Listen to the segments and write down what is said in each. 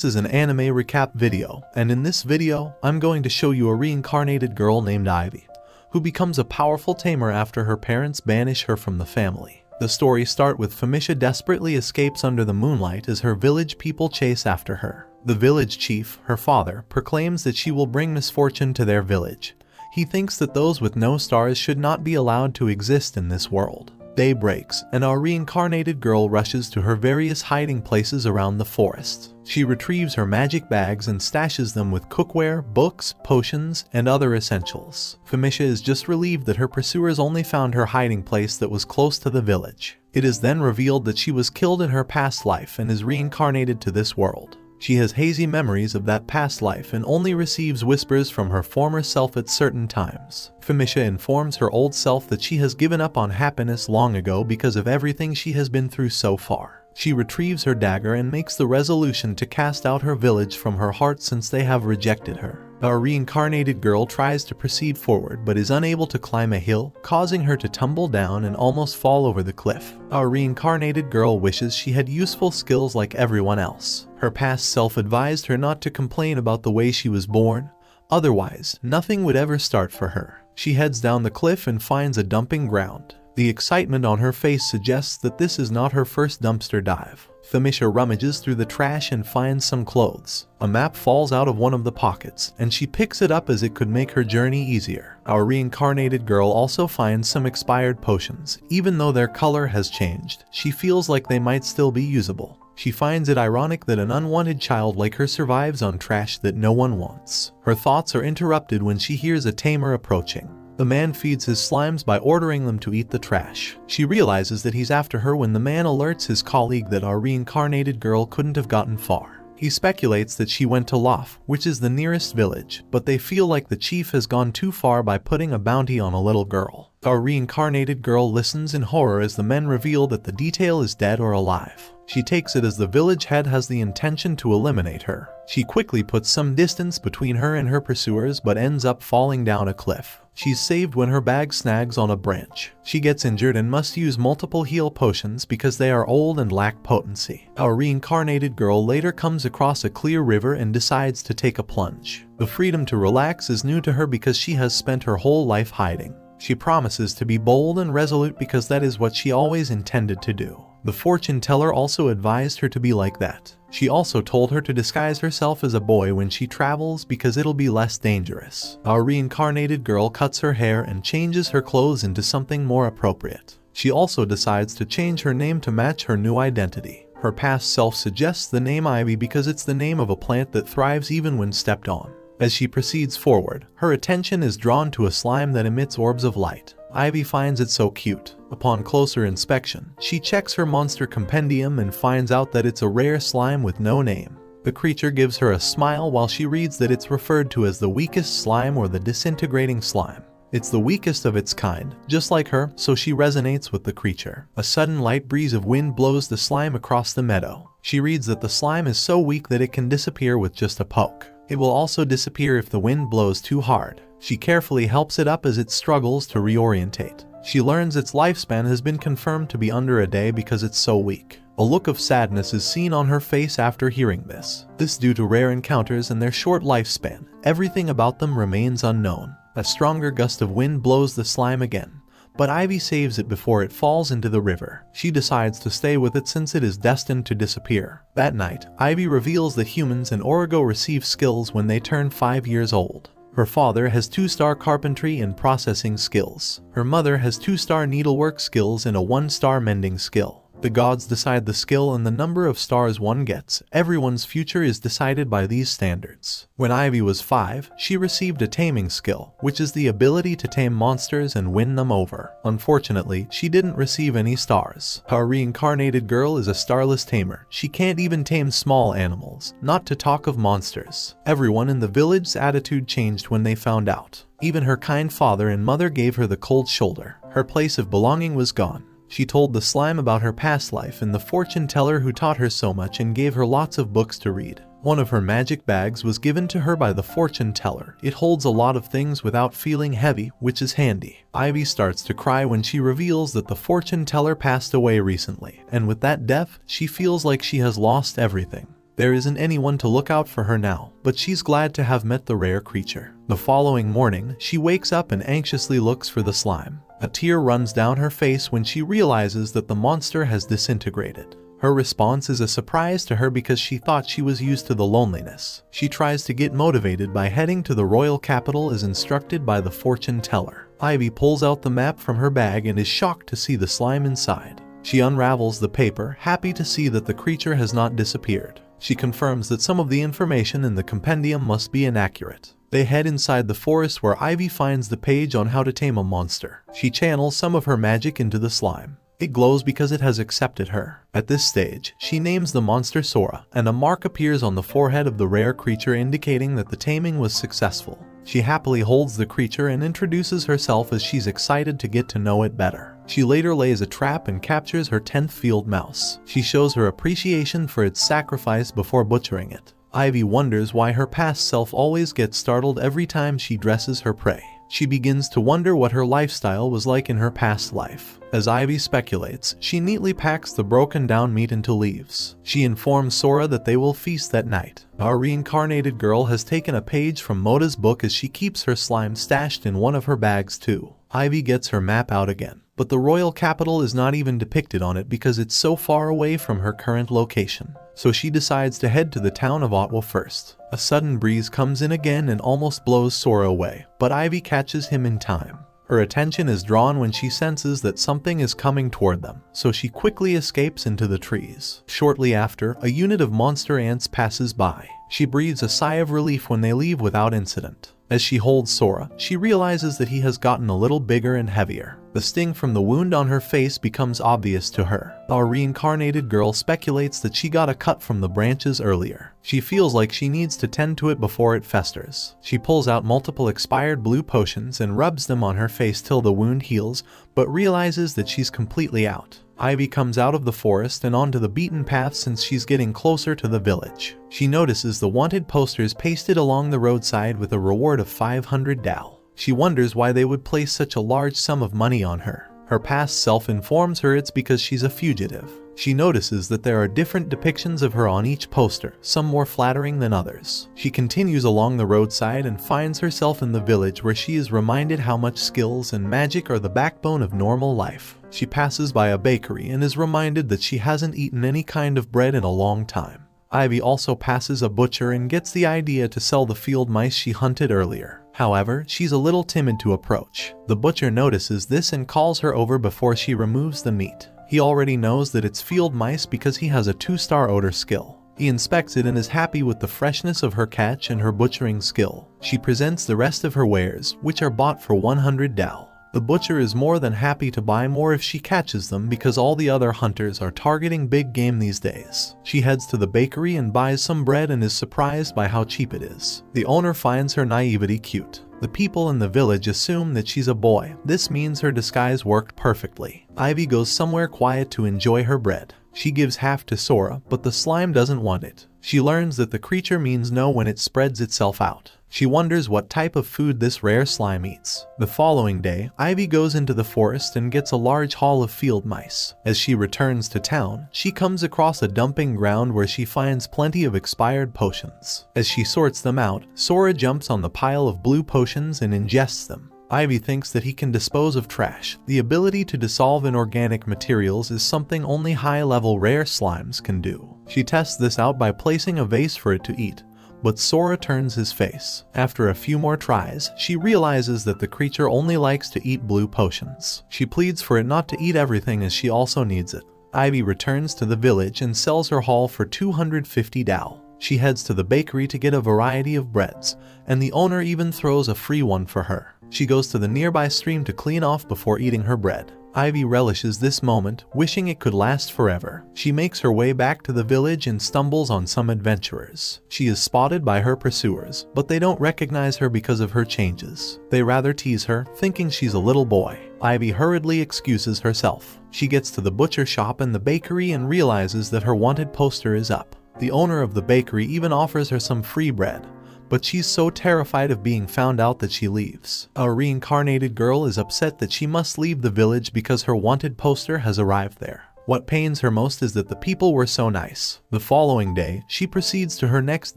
This is an anime recap video, and in this video, I'm going to show you a reincarnated girl named Ivy, who becomes a powerful tamer after her parents banish her from the family. The story start with Famisha desperately escapes under the moonlight as her village people chase after her. The village chief, her father, proclaims that she will bring misfortune to their village. He thinks that those with no stars should not be allowed to exist in this world. Day breaks, and our reincarnated girl rushes to her various hiding places around the forest. She retrieves her magic bags and stashes them with cookware, books, potions, and other essentials. Famisha is just relieved that her pursuers only found her hiding place that was close to the village. It is then revealed that she was killed in her past life and is reincarnated to this world. She has hazy memories of that past life and only receives whispers from her former self at certain times. Famisha informs her old self that she has given up on happiness long ago because of everything she has been through so far. She retrieves her dagger and makes the resolution to cast out her village from her heart since they have rejected her. Our reincarnated girl tries to proceed forward but is unable to climb a hill, causing her to tumble down and almost fall over the cliff. Our reincarnated girl wishes she had useful skills like everyone else. Her past self advised her not to complain about the way she was born, otherwise nothing would ever start for her. She heads down the cliff and finds a dumping ground. The excitement on her face suggests that this is not her first dumpster dive. Famisha rummages through the trash and finds some clothes. A map falls out of one of the pockets, and she picks it up as it could make her journey easier. Our reincarnated girl also finds some expired potions. Even though their color has changed, she feels like they might still be usable. She finds it ironic that an unwanted child like her survives on trash that no one wants. Her thoughts are interrupted when she hears a tamer approaching. The man feeds his slimes by ordering them to eat the trash. She realizes that he's after her when the man alerts his colleague that our reincarnated girl couldn't have gotten far. He speculates that she went to Lof, which is the nearest village, but they feel like the chief has gone too far by putting a bounty on a little girl. Our reincarnated girl listens in horror as the men reveal that the detail is dead or alive. She takes it as the village head has the intention to eliminate her. She quickly puts some distance between her and her pursuers but ends up falling down a cliff. She's saved when her bag snags on a branch. She gets injured and must use multiple heal potions because they are old and lack potency. Our reincarnated girl later comes across a clear river and decides to take a plunge. The freedom to relax is new to her because she has spent her whole life hiding. She promises to be bold and resolute because that is what she always intended to do. The fortune teller also advised her to be like that. She also told her to disguise herself as a boy when she travels because it'll be less dangerous. Our reincarnated girl cuts her hair and changes her clothes into something more appropriate. She also decides to change her name to match her new identity. Her past self suggests the name Ivy because it's the name of a plant that thrives even when stepped on. As she proceeds forward, her attention is drawn to a slime that emits orbs of light. Ivy finds it so cute. Upon closer inspection, she checks her monster compendium and finds out that it's a rare slime with no name. The creature gives her a smile while she reads that it's referred to as the weakest slime or the disintegrating slime. It's the weakest of its kind, just like her, so she resonates with the creature. A sudden light breeze of wind blows the slime across the meadow. She reads that the slime is so weak that it can disappear with just a poke. It will also disappear if the wind blows too hard. She carefully helps it up as it struggles to reorientate. She learns its lifespan has been confirmed to be under a day because it's so weak. A look of sadness is seen on her face after hearing this. This due to rare encounters and their short lifespan. Everything about them remains unknown. A stronger gust of wind blows the slime again, but Ivy saves it before it falls into the river. She decides to stay with it since it is destined to disappear. That night, Ivy reveals that humans in Origo receive skills when they turn 5 years old. Her father has 2-star carpentry and processing skills. Her mother has 2-star needlework skills and a 1-star mending skill. The gods decide the skill and the number of stars one gets. Everyone's future is decided by these standards. When Ivy was 5, she received a taming skill, which is the ability to tame monsters and win them over. Unfortunately, she didn't receive any stars. Our reincarnated girl is a starless tamer. She can't even tame small animals, not to talk of monsters. Everyone in the village's attitude changed when they found out. Even her kind father and mother gave her the cold shoulder. Her place of belonging was gone. She told the slime about her past life and the fortune teller who taught her so much and gave her lots of books to read. One of her magic bags was given to her by the fortune teller. It holds a lot of things without feeling heavy, which is handy. Ivy starts to cry when she reveals that the fortune teller passed away recently, and with that death, she feels like she has lost everything. There isn't anyone to look out for her now, but she's glad to have met the rare creature. The following morning, she wakes up and anxiously looks for the slime. A tear runs down her face when she realizes that the monster has disintegrated. Her response is a surprise to her because she thought she was used to the loneliness. She tries to get motivated by heading to the royal capital as instructed by the fortune teller. Ivy pulls out the map from her bag and is shocked to see the slime inside. She unravels the paper, happy to see that the creature has not disappeared. She confirms that some of the information in the compendium must be inaccurate. They head inside the forest where Ivy finds the page on how to tame a monster. She channels some of her magic into the slime. It glows because it has accepted her. At this stage, she names the monster Sora, and a mark appears on the forehead of the rare creature indicating that the taming was successful. She happily holds the creature and introduces herself as she's excited to get to know it better. She later lays a trap and captures her 10th field mouse. She shows her appreciation for its sacrifice before butchering it. Ivy wonders why her past self always gets startled every time she dresses her prey. She begins to wonder what her lifestyle was like in her past life. As Ivy speculates, she neatly packs the broken down meat into leaves. She informs Sora that they will feast that night. Our reincarnated girl has taken a page from Mota's book as she keeps her slime stashed in one of her bags too. Ivy gets her map out again, but the royal capital is not even depicted on it because it's so far away from her current location. So she decides to head to the town of Otwa first. A sudden breeze comes in again and almost blows Sora away, but Ivy catches him in time. Her attention is drawn when she senses that something is coming toward them, so she quickly escapes into the trees. Shortly after, a unit of monster ants passes by. She breathes a sigh of relief when they leave without incident. As she holds Sora, she realizes that he has gotten a little bigger and heavier. The sting from the wound on her face becomes obvious to her. Our reincarnated girl speculates that she got a cut from the branches earlier. She feels like she needs to tend to it before it festers. She pulls out multiple expired blue potions and rubs them on her face till the wound heals, but realizes that she's completely out. Ivy comes out of the forest and onto the beaten path since she's getting closer to the village. She notices the wanted posters pasted along the roadside with a reward of 500 dal. She wonders why they would place such a large sum of money on her. Her past self informs her it's because she's a fugitive. She notices that there are different depictions of her on each poster, some more flattering than others. She continues along the roadside and finds herself in the village where she is reminded how much skills and magic are the backbone of normal life. She passes by a bakery and is reminded that she hasn't eaten any kind of bread in a long time. Ivy also passes a butcher and gets the idea to sell the field mice she hunted earlier. However, she's a little timid to approach. The butcher notices this and calls her over before she removes the meat. He already knows that it's field mice because he has a 2-star odor skill. He inspects it and is happy with the freshness of her catch and her butchering skill. She presents the rest of her wares, which are bought for 100 dal. The butcher is more than happy to buy more if she catches them because all the other hunters are targeting big game these days. She heads to the bakery and buys some bread and is surprised by how cheap it is. The owner finds her naivety cute. The people in the village assume that she's a boy. This means her disguise worked perfectly. Ivy goes somewhere quiet to enjoy her bread. She gives half to Sora, but the slime doesn't want it. She learns that the creature means no when it spreads itself out. She wonders what type of food this rare slime eats. The following day, Ivy goes into the forest and gets a large haul of field mice. As she returns to town, she comes across a dumping ground where she finds plenty of expired potions. As she sorts them out, Sora jumps on the pile of blue potions and ingests them. Ivy thinks that he can dispose of trash. The ability to dissolve inorganic materials is something only high-level rare slimes can do. She tests this out by placing a vase for it to eat, but Sora turns his face. After a few more tries, she realizes that the creature only likes to eat blue potions. She pleads for it not to eat everything as she also needs it. Ivy returns to the village and sells her haul for 250 dal. She heads to the bakery to get a variety of breads, and the owner even throws a free one for her. She goes to the nearby stream to clean off before eating her bread. Ivy relishes this moment, wishing it could last forever. She makes her way back to the village and stumbles on some adventurers. She is spotted by her pursuers, but they don't recognize her because of her changes. They rather tease her, thinking she's a little boy. Ivy hurriedly excuses herself. She gets to the butcher shop and the bakery and realizes that her wanted poster is up. The owner of the bakery even offers her some free bread, but she's so terrified of being found out that she leaves. A reincarnated girl is upset that she must leave the village because her wanted poster has arrived there. What pains her most is that the people were so nice. The following day, she proceeds to her next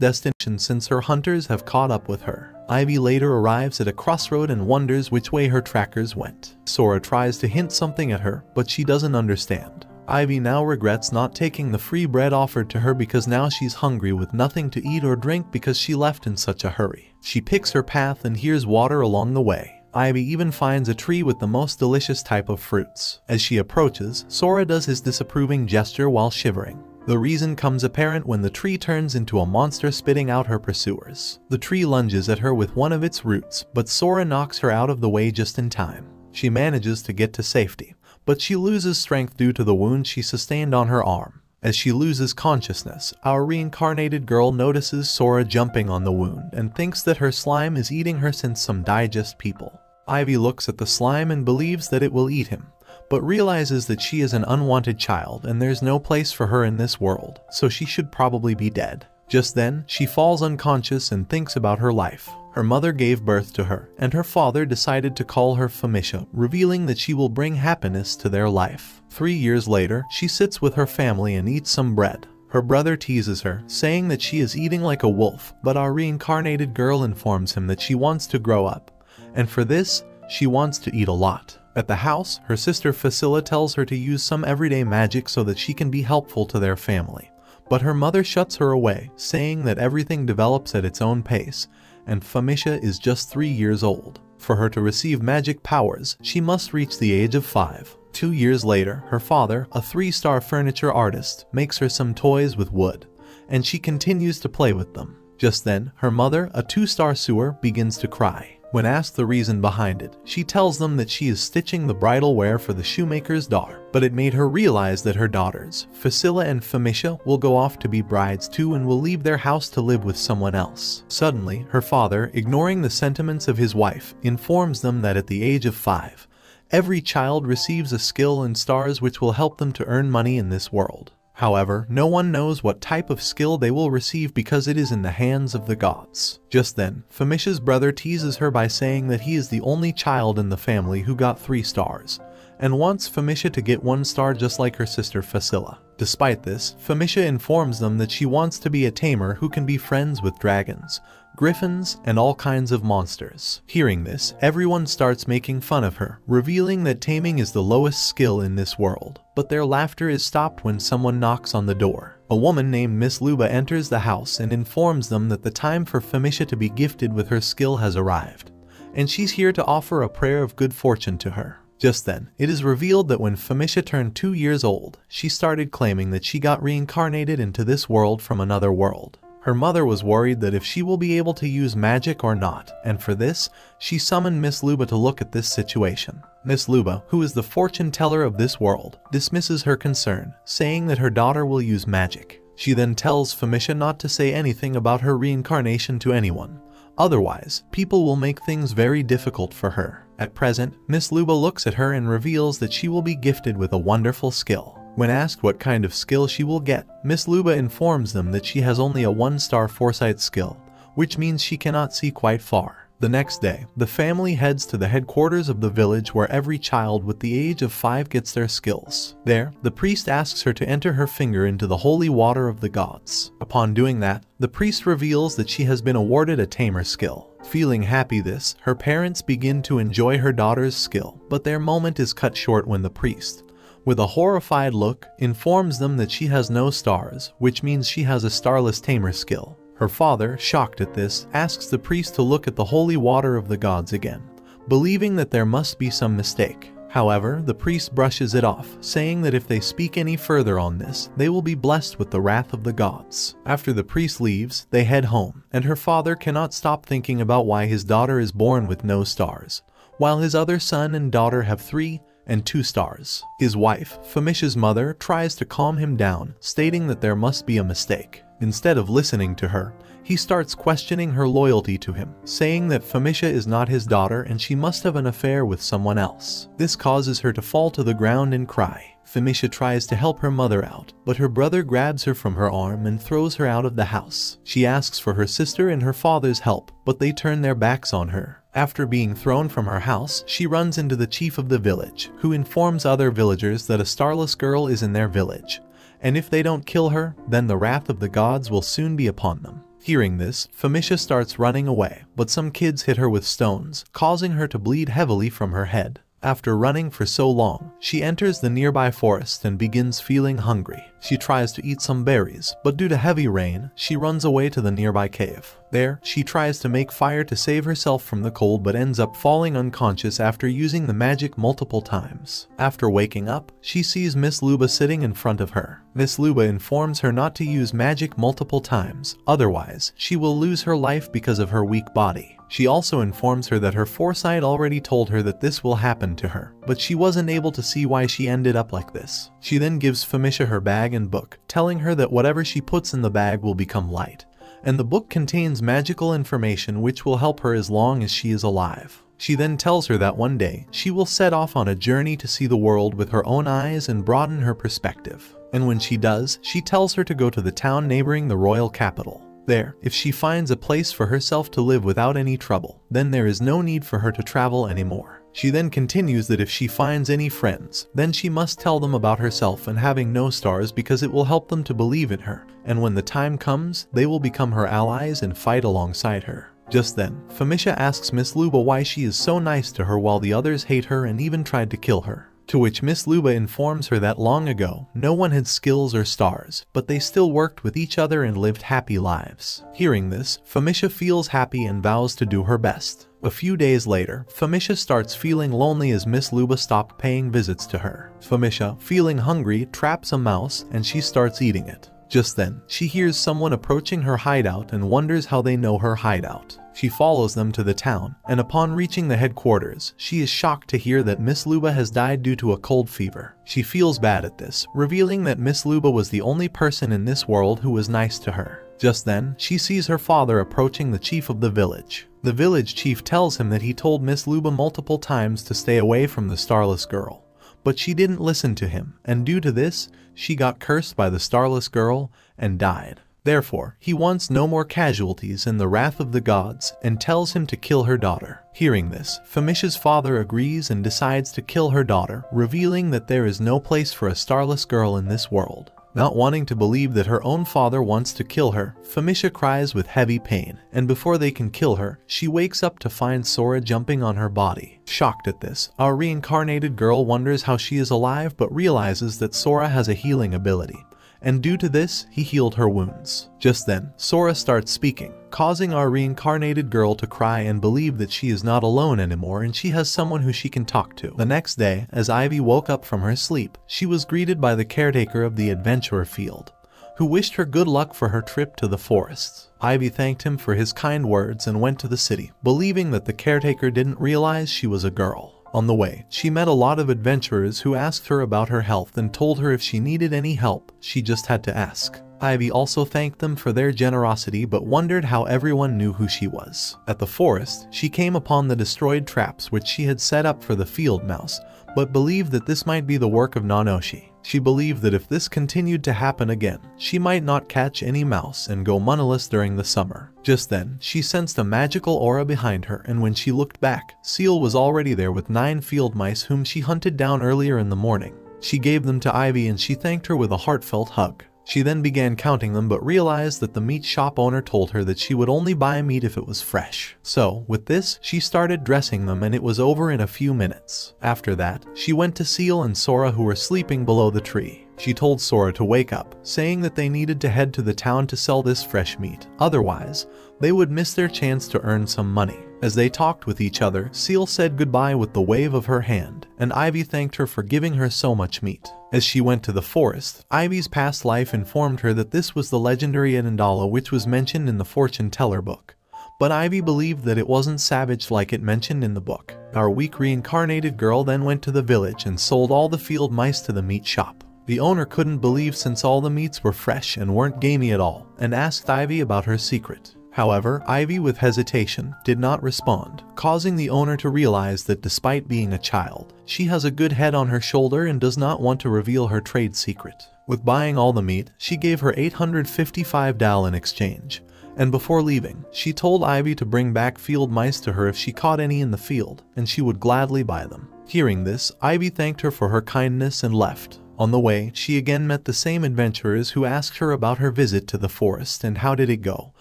destination since her hunters have caught up with her. Ivy later arrives at a crossroad and wonders which way her trackers went. Sora tries to hint something at her, but she doesn't understand. Ivy now regrets not taking the free bread offered to her because now she's hungry with nothing to eat or drink because she left in such a hurry. She picks her path and hears water along the way. Ivy even finds a tree with the most delicious type of fruits. As she approaches, Sora does his disapproving gesture while shivering. The reason comes apparent when the tree turns into a monster spitting out her pursuers. The tree lunges at her with one of its roots, but Sora knocks her out of the way just in time. She manages to get to safety, but she loses strength due to the wound she sustained on her arm. As she loses consciousness, our reincarnated girl notices Sora jumping on the wound and thinks that her slime is eating her since some digest people. Ivy looks at the slime and believes that it will eat him, but realizes that she is an unwanted child and there's no place for her in this world, so she should probably be dead. Just then, she falls unconscious and thinks about her life. Her mother gave birth to her, and her father decided to call her Famisha, revealing that she will bring happiness to their life. Three years later, she sits with her family and eats some bread. Her brother teases her, saying that she is eating like a wolf, but our reincarnated girl informs him that she wants to grow up, and for this, she wants to eat a lot. At the house, her sister Facilla tells her to use some everyday magic so that she can be helpful to their family. But her mother shuts her away, saying that everything develops at its own pace, and Famisha is just 3 years old. For her to receive magic powers, she must reach the age of 5. Two years later, her father, a three-star furniture artist, makes her some toys with wood, and she continues to play with them. Just then, her mother, a two-star sewer, begins to cry. When asked the reason behind it, she tells them that she is stitching the bridal wear for the shoemaker's daughter. But it made her realize that her daughters, Facilla and Famisha, will go off to be brides too and will leave their house to live with someone else. Suddenly, her father, ignoring the sentiments of his wife, informs them that at the age of five, every child receives a skill and stars which will help them to earn money in this world. However, no one knows what type of skill they will receive because it is in the hands of the gods. Just then, Famisha's brother teases her by saying that he is the only child in the family who got three stars, and wants Famisha to get one star just like her sister Facilla. Despite this, Famisha informs them that she wants to be a tamer who can be friends with dragons, griffins, and all kinds of monsters. Hearing this, everyone starts making fun of her, revealing that taming is the lowest skill in this world. But their laughter is stopped when someone knocks on the door. A woman named Miss Luba enters the house and informs them that the time for Famisha to be gifted with her skill has arrived, and she's here to offer a prayer of good fortune to her. Just then, it is revealed that when Famisha turned two years old, she started claiming that she got reincarnated into this world from another world. Her mother was worried that if she will be able to use magic or not, and for this, she summoned Miss Luba to look at this situation. Miss Luba, who is the fortune teller of this world, dismisses her concern, saying that her daughter will use magic. She then tells Famisha not to say anything about her reincarnation to anyone. Otherwise, people will make things very difficult for her. At present, Miss Luba looks at her and reveals that she will be gifted with a wonderful skill. When asked what kind of skill she will get, Miss Luba informs them that she has only a one-star foresight skill, which means she cannot see quite far. The next day, the family heads to the headquarters of the village where every child with the age of 5 gets their skills. There, the priest asks her to enter her finger into the holy water of the gods. Upon doing that, the priest reveals that she has been awarded a tamer skill. Feeling happy this, her parents begin to enjoy her daughter's skill, but their moment is cut short when the priest, with a horrified look, informs them that she has no stars, which means she has a starless tamer skill. Her father, shocked at this, asks the priest to look at the holy water of the gods again, believing that there must be some mistake. However, the priest brushes it off, saying that if they speak any further on this, they will be blessed with the wrath of the gods. After the priest leaves, they head home, and her father cannot stop thinking about why his daughter is born with no stars, while his other son and daughter have three and two stars. His wife, Famisha's mother, tries to calm him down, stating that there must be a mistake. Instead of listening to her, he starts questioning her loyalty to him, saying that Famisha is not his daughter and she must have an affair with someone else. This causes her to fall to the ground and cry. Famisha tries to help her mother out, but her brother grabs her from her arm and throws her out of the house. She asks for her sister and her father's help, but they turn their backs on her. After being thrown from her house, she runs into the chief of the village, who informs other villagers that a starless girl is in their village, and if they don't kill her, then the wrath of the gods will soon be upon them. Hearing this, Famisha starts running away, but some kids hit her with stones, causing her to bleed heavily from her head. After running for so long, she enters the nearby forest and begins feeling hungry. She tries to eat some berries, but due to heavy rain, she runs away to the nearby cave. There, she tries to make fire to save herself from the cold but ends up falling unconscious after using the magic multiple times. After waking up, she sees Miss Luba sitting in front of her. Miss Luba informs her not to use magic multiple times, otherwise, she will lose her life because of her weak body. She also informs her that her foresight already told her that this will happen to her, but she wasn't able to see why she ended up like this. She then gives Famisha her bag and book, telling her that whatever she puts in the bag will become light, and the book contains magical information which will help her as long as she is alive. She then tells her that one day, she will set off on a journey to see the world with her own eyes and broaden her perspective. And when she does, she tells her to go to the town neighboring the royal capital. There, if she finds a place for herself to live without any trouble, then there is no need for her to travel anymore. She then continues that if she finds any friends, then she must tell them about herself and having no stars because it will help them to believe in her, and when the time comes, they will become her allies and fight alongside her. Just then, Famisha asks Miss Luba why she is so nice to her while the others hate her and even tried to kill her. To which Miss Luba informs her that long ago, no one had skills or stars, but they still worked with each other and lived happy lives. Hearing this, Famisha feels happy and vows to do her best. A few days later, Famisha starts feeling lonely as Miss Luba stopped paying visits to her. Famisha, feeling hungry, traps a mouse and she starts eating it. Just then, she hears someone approaching her hideout and wonders how they know her hideout. She follows them to the town, and upon reaching the headquarters, she is shocked to hear that Miss Luba has died due to a cold fever. She feels bad at this, revealing that Miss Luba was the only person in this world who was nice to her. Just then, she sees her father approaching the chief of the village. The village chief tells him that he told Miss Luba multiple times to stay away from the starless girl. But she didn't listen to him, and due to this, she got cursed by the starless girl and died. Therefore, he wants no more casualties in the wrath of the gods and tells him to kill her daughter. Hearing this, Famisha's father agrees and decides to kill her daughter, revealing that there is no place for a starless girl in this world. Not wanting to believe that her own father wants to kill her, Famisha cries with heavy pain, and before they can kill her, she wakes up to find Sora jumping on her body. Shocked at this, our reincarnated girl wonders how she is alive but realizes that Sora has a healing ability and due to this, he healed her wounds. Just then, Sora starts speaking, causing our reincarnated girl to cry and believe that she is not alone anymore and she has someone who she can talk to. The next day, as Ivy woke up from her sleep, she was greeted by the caretaker of the adventurer field, who wished her good luck for her trip to the forests. Ivy thanked him for his kind words and went to the city, believing that the caretaker didn't realize she was a girl. On the way, she met a lot of adventurers who asked her about her health and told her if she needed any help, she just had to ask. Ivy also thanked them for their generosity but wondered how everyone knew who she was. At the forest, she came upon the destroyed traps which she had set up for the field mouse, but believed that this might be the work of Nanoshi. She believed that if this continued to happen again, she might not catch any mouse and go moneyless during the summer. Just then, she sensed a magical aura behind her and when she looked back, Seal was already there with nine field mice whom she hunted down earlier in the morning. She gave them to Ivy and she thanked her with a heartfelt hug. She then began counting them but realized that the meat shop owner told her that she would only buy meat if it was fresh. So, with this, she started dressing them and it was over in a few minutes. After that, she went to Seal and Sora who were sleeping below the tree. She told Sora to wake up, saying that they needed to head to the town to sell this fresh meat. Otherwise, they would miss their chance to earn some money. As they talked with each other, Seal said goodbye with the wave of her hand, and Ivy thanked her for giving her so much meat. As she went to the forest, Ivy's past life informed her that this was the legendary Adandara which was mentioned in the fortune teller book. But Ivy believed that it wasn't savage like it mentioned in the book. Our weak reincarnated girl then went to the village and sold all the field mice to the meat shop. The owner couldn't believe since all the meats were fresh and weren't gamey at all, and asked Ivy about her secret. However, Ivy with hesitation did not respond, causing the owner to realize that despite being a child, she has a good head on her shoulder and does not want to reveal her trade secret. With buying all the meat, she gave her 855 dal in exchange, And before leaving, she told Ivy to bring back field mice to her if she caught any in the field, and she would gladly buy them. Hearing this, Ivy thanked her for her kindness and left. On the way, she again met the same adventurers who asked her about her visit to the forest and how did it go.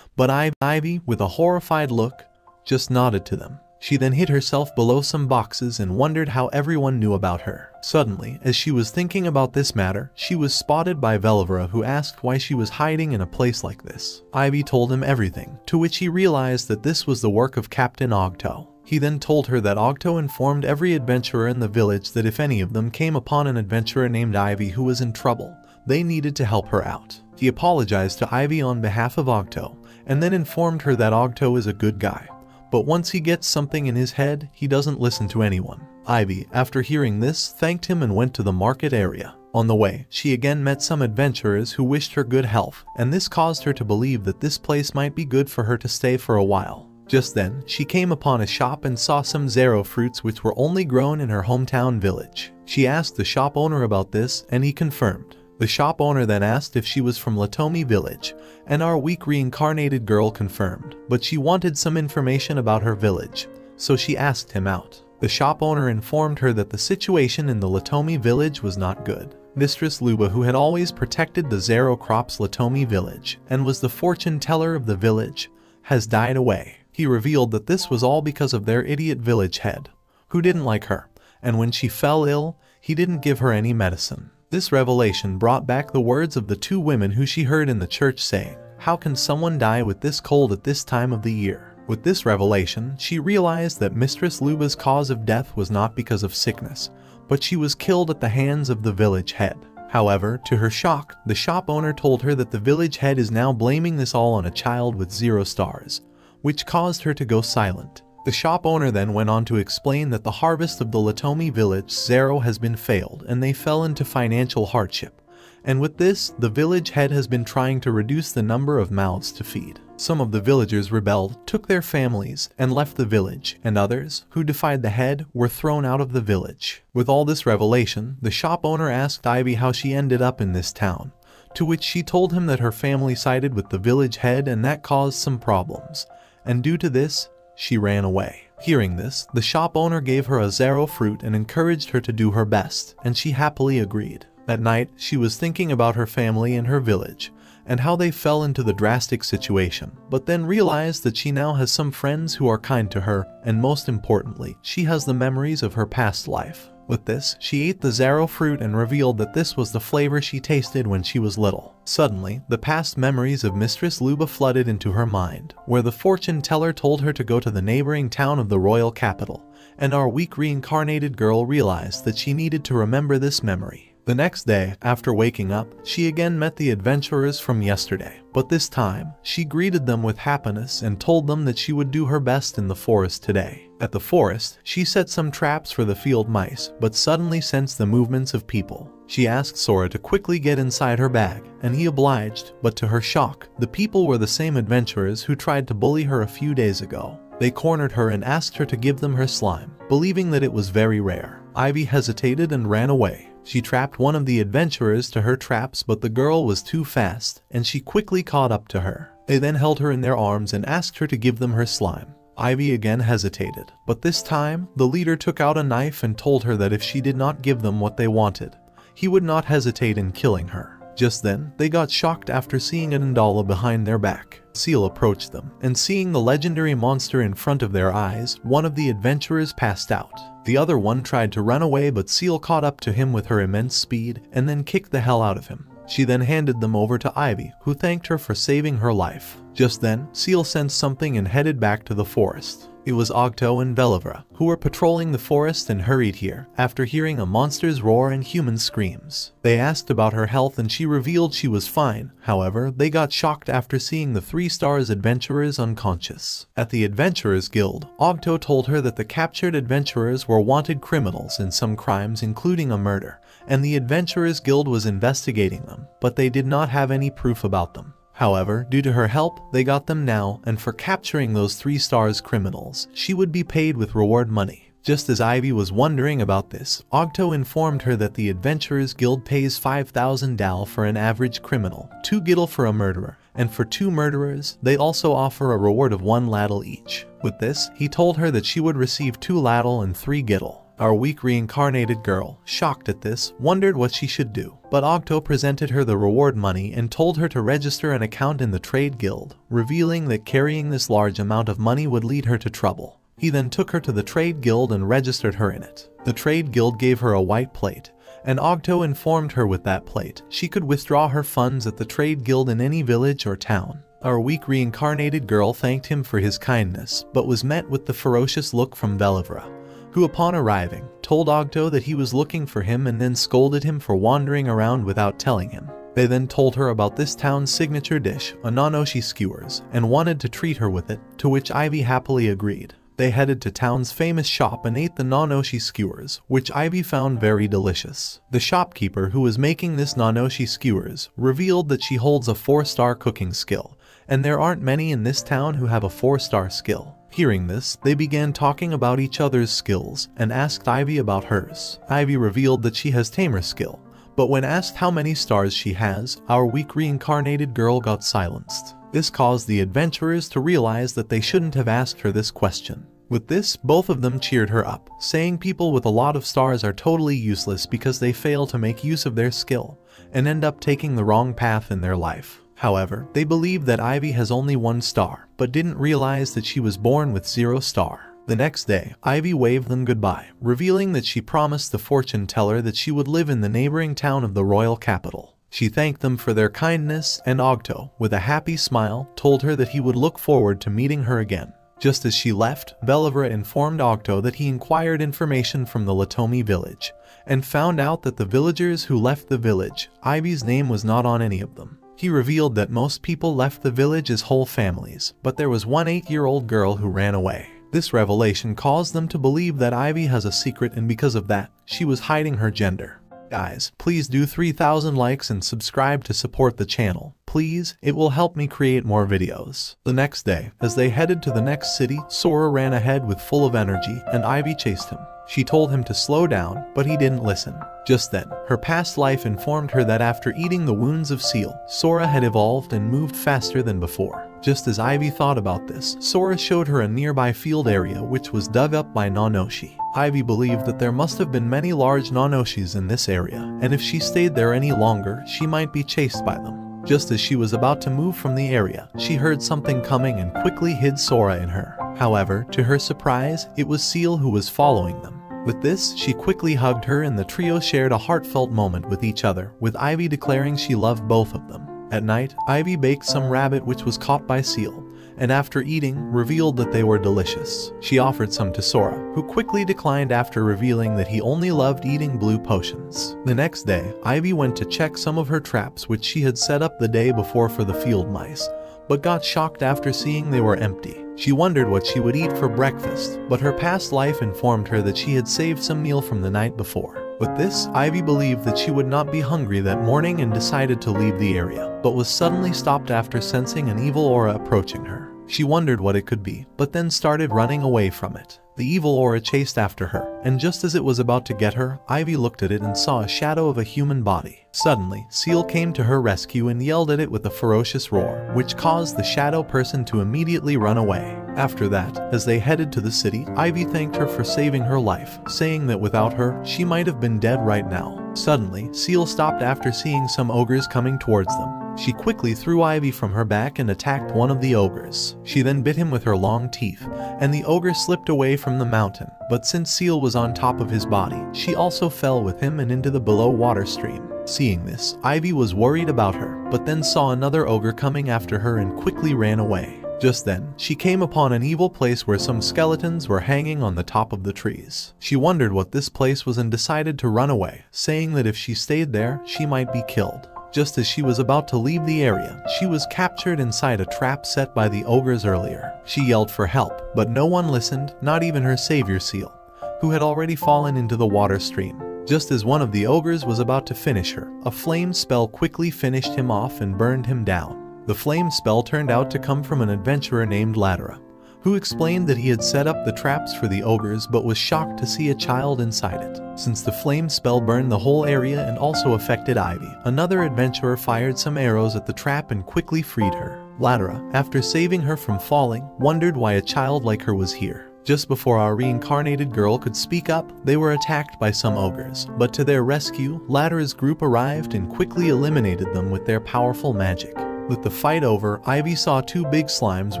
But Ivy, with a horrified look, just nodded to them. She then hid herself below some boxes and wondered how everyone knew about her. Suddenly, as she was thinking about this matter, she was spotted by Velivera who asked why she was hiding in a place like this. Ivy told him everything, to which he realized that this was the work of Captain Ogto. He then told her that Ogto informed every adventurer in the village that if any of them came upon an adventurer named Ivy who was in trouble, they needed to help her out. He apologized to Ivy on behalf of Ogto, and then informed her that Ogto is a good guy, but once he gets something in his head, he doesn't listen to anyone. Ivy, after hearing this, thanked him and went to the market area. On the way, she again met some adventurers who wished her good health, and this caused her to believe that this place might be good for her to stay for a while. Just then, she came upon a shop and saw some zero fruits which were only grown in her hometown village. She asked the shop owner about this, and he confirmed. The shop owner then asked if she was from Latomi village, and our weak reincarnated girl confirmed, but she wanted some information about her village, so she asked him out. The shop owner informed her that the situation in the Latomi village was not good. Mistress Luba, who had always protected the Zero Crops Latomi village and was the fortune teller of the village, has died away. He revealed that this was all because of their idiot village head, who didn't like her, and when she fell ill, he didn't give her any medicine. This revelation brought back the words of the two women who she heard in the church saying, How can someone die with this cold at this time of the year? With this revelation, she realized that Mistress Luba's cause of death was not because of sickness, but she was killed at the hands of the village head. However, to her shock, the shop owner told her that the village head is now blaming this all on a child with zero stars, which caused her to go silent. The shop owner then went on to explain that the harvest of the Latomi village Zero has been failed and they fell into financial hardship. And with this, the village head has been trying to reduce the number of mouths to feed. Some of the villagers rebelled, took their families, and left the village, and others, who defied the head, were thrown out of the village. With all this revelation, the shop owner asked Ivy how she ended up in this town, to which she told him that her family sided with the village head and that caused some problems. And due to this, she ran away. Hearing this, the shop owner gave her a zero fruit and encouraged her to do her best, and she happily agreed. That night, she was thinking about her family and her village, and how they fell into the drastic situation, but then realized that she now has some friends who are kind to her, and most importantly, she has the memories of her past life. With this, she ate the Zaro fruit and revealed that this was the flavor she tasted when she was little. Suddenly, the past memories of Mistress Luba flooded into her mind, where the fortune teller told her to go to the neighboring town of the royal capital, and our weak reincarnated girl realized that she needed to remember this memory. The next day, after waking up, she again met the adventurers from yesterday, but this time, she greeted them with happiness and told them that she would do her best in the forest today. At the forest, she set some traps for the field mice, but suddenly sensed the movements of people. She asked Sora to quickly get inside her bag, and he obliged, but to her shock, the people were the same adventurers who tried to bully her a few days ago. They cornered her and asked her to give them her slime, believing that it was very rare. Ivy hesitated and ran away, she trapped one of the adventurers to her traps but the girl was too fast, and she quickly caught up to her. They then held her in their arms and asked her to give them her slime. Ivy again hesitated, but this time, the leader took out a knife and told her that if she did not give them what they wanted, he would not hesitate in killing her. Just then, they got shocked after seeing an Indala behind their back. Seal approached them, and seeing the legendary monster in front of their eyes, one of the adventurers passed out. The other one tried to run away but Seal caught up to him with her immense speed and then kicked the hell out of him. She then handed them over to Ivy, who thanked her for saving her life. Just then, Seal sensed something and headed back to the forest. It was Ogto and Velivera, who were patrolling the forest and hurried here after hearing a monster's roar and human screams. They asked about her health and she revealed she was fine, however, they got shocked after seeing the Three Stars adventurers unconscious. At the Adventurers Guild, Ogto told her that the captured adventurers were wanted criminals in some crimes including a murder, and the Adventurers Guild was investigating them, but they did not have any proof about them. However, due to her help, they got them now, and for capturing those three stars criminals, she would be paid with reward money. Just as Ivy was wondering about this, Ogto informed her that the Adventurers Guild pays 5,000 Dal for an average criminal, 2 Giddle for a murderer, and for two murderers, they also offer a reward of one ladle each. With this, he told her that she would receive two ladle and three gittle. Our weak reincarnated girl, shocked at this, wondered what she should do. But Ogto presented her the reward money and told her to register an account in the trade guild, revealing that carrying this large amount of money would lead her to trouble. He then took her to the trade guild and registered her in it. The trade guild gave her a white plate, and Ogto informed her with that plate she could withdraw her funds at the trade guild in any village or town. Our weak reincarnated girl thanked him for his kindness, but was met with the ferocious look from Velivera, who upon arriving, told Ogto that he was looking for him and then scolded him for wandering around without telling him. They then told her about this town's signature dish, a Nanoshi skewers, and wanted to treat her with it, to which Ivy happily agreed. They headed to town's famous shop and ate the Nanoshi skewers, which Ivy found very delicious. The shopkeeper who was making this Nanoshi skewers revealed that she holds a 4-star cooking skill, and there aren't many in this town who have a 4-star skill. Hearing this, they began talking about each other's skills and asked Ivy about hers. Ivy revealed that she has tamer skill, but when asked how many stars she has, our weak reincarnated girl got silenced. This caused the adventurers to realize that they shouldn't have asked her this question. With this, both of them cheered her up, saying people with a lot of stars are totally useless because they fail to make use of their skill and end up taking the wrong path in their life. However, they believe that Ivy has only one star, but didn't realize that she was born with zero star. The next day, Ivy waved them goodbye, revealing that she promised the fortune teller that she would live in the neighboring town of the royal capital. She thanked them for their kindness, and Ogto, with a happy smile, told her that he would look forward to meeting her again. Just as she left, Velivera informed Ogto that he inquired information from the Latomi village, and found out that the villagers who left the village, Ivy's name was not on any of them. He revealed that most people left the village as whole families, but there was one 8-year-old girl who ran away. This revelation caused them to believe that Ivy has a secret and because of that, she was hiding her gender. Guys, please do 3000 likes and subscribe to support the channel. Please, it will help me create more videos. The next day, as they headed to the next city, Sora ran ahead with full of energy and Ivy chased him. She told him to slow down, but he didn't listen. Just then, her past life informed her that after eating the wounds of Seal, Sora had evolved and moved faster than before. Just as Ivy thought about this, Sora showed her a nearby field area which was dug up by Nanoshi. Ivy believed that there must have been many large Nanoshis in this area, and if she stayed there any longer, she might be chased by them. Just as she was about to move from the area, she heard something coming and quickly hid Sora in her. However, to her surprise, it was Seal who was following them. With this, she quickly hugged her and the trio shared a heartfelt moment with each other, with Ivy declaring she loved both of them. At night, Ivy baked some rabbit which was caught by Seal, and after eating, revealed that they were delicious. She offered some to Sora, who quickly declined after revealing that he only loved eating blue potions. The next day, Ivy went to check some of her traps which she had set up the day before for the field mice, but got shocked after seeing they were empty. She wondered what she would eat for breakfast, but her past life informed her that she had saved some meal from the night before. With this, Ivy believed that she would not be hungry that morning and decided to leave the area, but was suddenly stopped after sensing an evil aura approaching her. She wondered what it could be, but then started running away from it. The evil aura chased after her, and just as it was about to get her, Ivy looked at it and saw a shadow of a human body. Suddenly, Seal came to her rescue and yelled at it with a ferocious roar, which caused the shadow person to immediately run away. After that, as they headed to the city, Ivy thanked her for saving her life, saying that without her, she might have been dead right now. Suddenly, Seal stopped after seeing some ogres coming towards them. She quickly threw Ivy from her back and attacked one of the ogres. She then bit him with her long teeth, and the ogre slipped away from the mountain, but since Seal was on top of his body, she also fell with him and into the below water stream. Seeing this, Ivy was worried about her, but then saw another ogre coming after her and quickly ran away. Just then, she came upon an evil place where some skeletons were hanging on the top of the trees. She wondered what this place was and decided to run away, saying that if she stayed there, she might be killed. Just as she was about to leave the area, she was captured inside a trap set by the ogres earlier. She yelled for help, but no one listened, not even her savior seal, who had already fallen into the water stream. Just as one of the ogres was about to finish her, a flame spell quickly finished him off and burned him down. The flame spell turned out to come from an adventurer named Ladera, who explained that he had set up the traps for the ogres but was shocked to see a child inside it, since the flame spell burned the whole area and also affected Ivy. Another adventurer fired some arrows at the trap and quickly freed her. Latera, after saving her from falling, wondered why a child like her was here. Just before our reincarnated girl could speak up, they were attacked by some ogres, but to their rescue, Latera's group arrived and quickly eliminated them with their powerful magic. With the fight over, Ivy saw two big slimes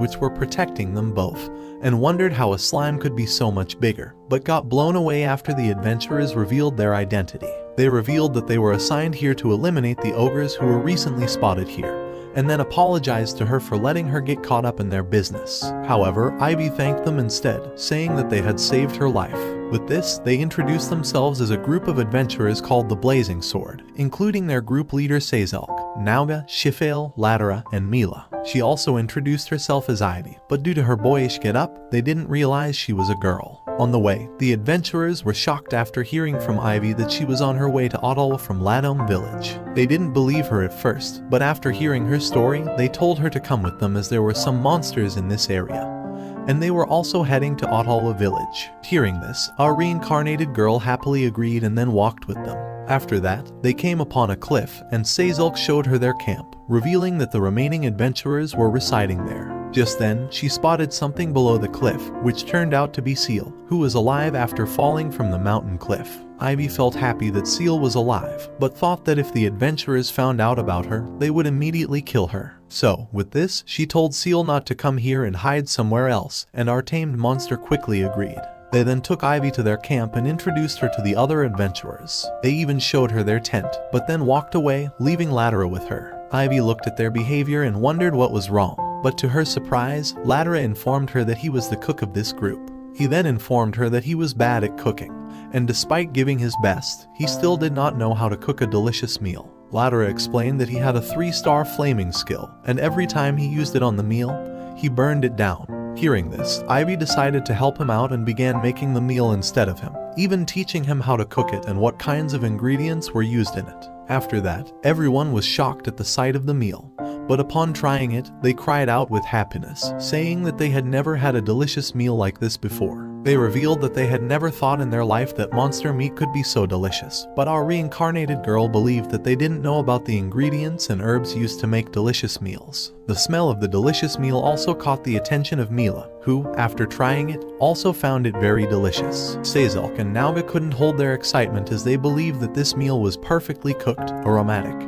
which were protecting them both, and wondered how a slime could be so much bigger, but got blown away after the adventurers revealed their identity. They revealed that they were assigned here to eliminate the ogres who were recently spotted here, and then apologized to her for letting her get caught up in their business. However, Ivy thanked them instead, saying that they had saved her life. With this, they introduced themselves as a group of adventurers called the Blazing Sword, including their group leader Sazalk, Nauga, Shifale, Latera, and Mila. She also introduced herself as Ivy, but due to her boyish get-up, they didn't realize she was a girl. On the way, the adventurers were shocked after hearing from Ivy that she was on her way to Otolwa from Ladome village. They didn't believe her at first, but after hearing her story, they told her to come with them as there were some monsters in this area. And they were also heading to Otolwa village. Hearing this, our reincarnated girl happily agreed and then walked with them. After that, they came upon a cliff and Sazulk showed her their camp, revealing that the remaining adventurers were residing there. Just then, she spotted something below the cliff, which turned out to be Seal, who was alive after falling from the mountain cliff. Ivy felt happy that Seal was alive, but thought that if the adventurers found out about her, they would immediately kill her. So, with this, she told Seal not to come here and hide somewhere else, and our tamed monster quickly agreed. They then took Ivy to their camp and introduced her to the other adventurers. They even showed her their tent, but then walked away, leaving Latera with her. Ivy looked at their behavior and wondered what was wrong. But to her surprise, Latera informed her that he was the cook of this group. He then informed her that he was bad at cooking, and despite giving his best, he still did not know how to cook a delicious meal. Latera explained that he had a three-star flaming skill, and every time he used it on the meal, he burned it down. Hearing this, Ivy decided to help him out and began making the meal instead of him, even teaching him how to cook it and what kinds of ingredients were used in it. After that, everyone was shocked at the sight of the meal, but upon trying it, they cried out with happiness, saying that they had never had a delicious meal like this before. They revealed that they had never thought in their life that monster meat could be so delicious, but our reincarnated girl believed that they didn't know about the ingredients and herbs used to make delicious meals. The smell of the delicious meal also caught the attention of Mila, who, after trying it, also found it very delicious. Sazalk and Nauga couldn't hold their excitement as they believed that this meal was perfectly cooked, aromatic,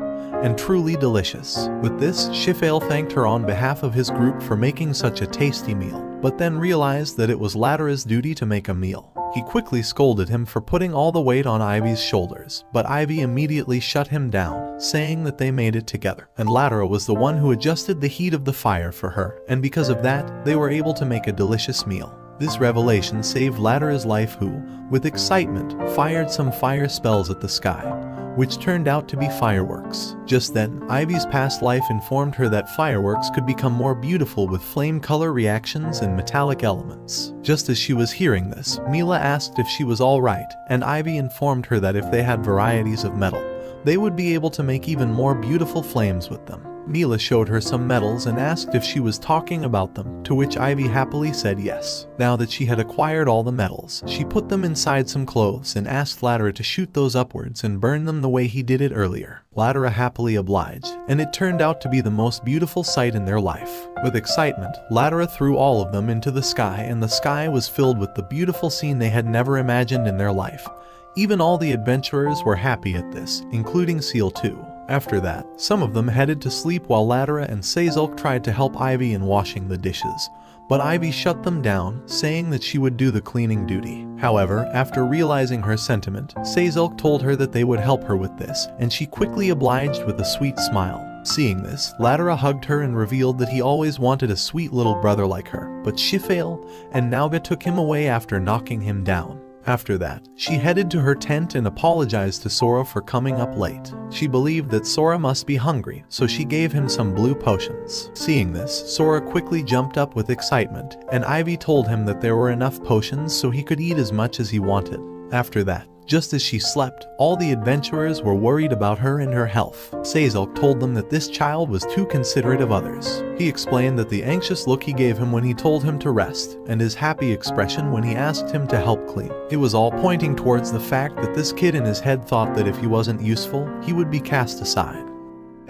and truly delicious. With this, Shifale thanked her on behalf of his group for making such a tasty meal, but then realized that it was Latera's duty to make a meal. He quickly scolded him for putting all the weight on Ivy's shoulders, but Ivy immediately shut him down, saying that they made it together, and Latera was the one who adjusted the heat of the fire for her, and because of that, they were able to make a delicious meal. This revelation saved Latera's life who, with excitement, fired some fire spells at the sky, which turned out to be fireworks. Just then, Ivy's past life informed her that fireworks could become more beautiful with flame color reactions and metallic elements. Just as she was hearing this, Mila asked if she was alright, and Ivy informed her that if they had varieties of metal, they would be able to make even more beautiful flames with them. Mila showed her some medals and asked if she was talking about them, to which Ivy happily said yes. Now that she had acquired all the medals, she put them inside some clothes and asked Latera to shoot those upwards and burn them the way he did it earlier. Latera happily obliged, and it turned out to be the most beautiful sight in their life. With excitement, Latera threw all of them into the sky and the sky was filled with the beautiful scene they had never imagined in their life. Even all the adventurers were happy at this, including Seal too. After that, some of them headed to sleep while Latera and Sazulk tried to help Ivy in washing the dishes, but Ivy shut them down, saying that she would do the cleaning duty. However, after realizing her sentiment, Sazulk told her that they would help her with this, and she quickly obliged with a sweet smile. Seeing this, Latera hugged her and revealed that he always wanted a sweet little brother like her, but she failed, and Nauga took him away after knocking him down. After that, she headed to her tent and apologized to Sora for coming up late. She believed that Sora must be hungry, so she gave him some blue potions. Seeing this, Sora quickly jumped up with excitement, and Ivy told him that there were enough potions so he could eat as much as he wanted. After that, Just as she slept, all the adventurers were worried about her and her health. Sazilk told them that this child was too considerate of others. He explained that the anxious look he gave him when he told him to rest, and his happy expression when he asked him to help clean. It was all pointing towards the fact that this kid in his head thought that if he wasn't useful, he would be cast aside.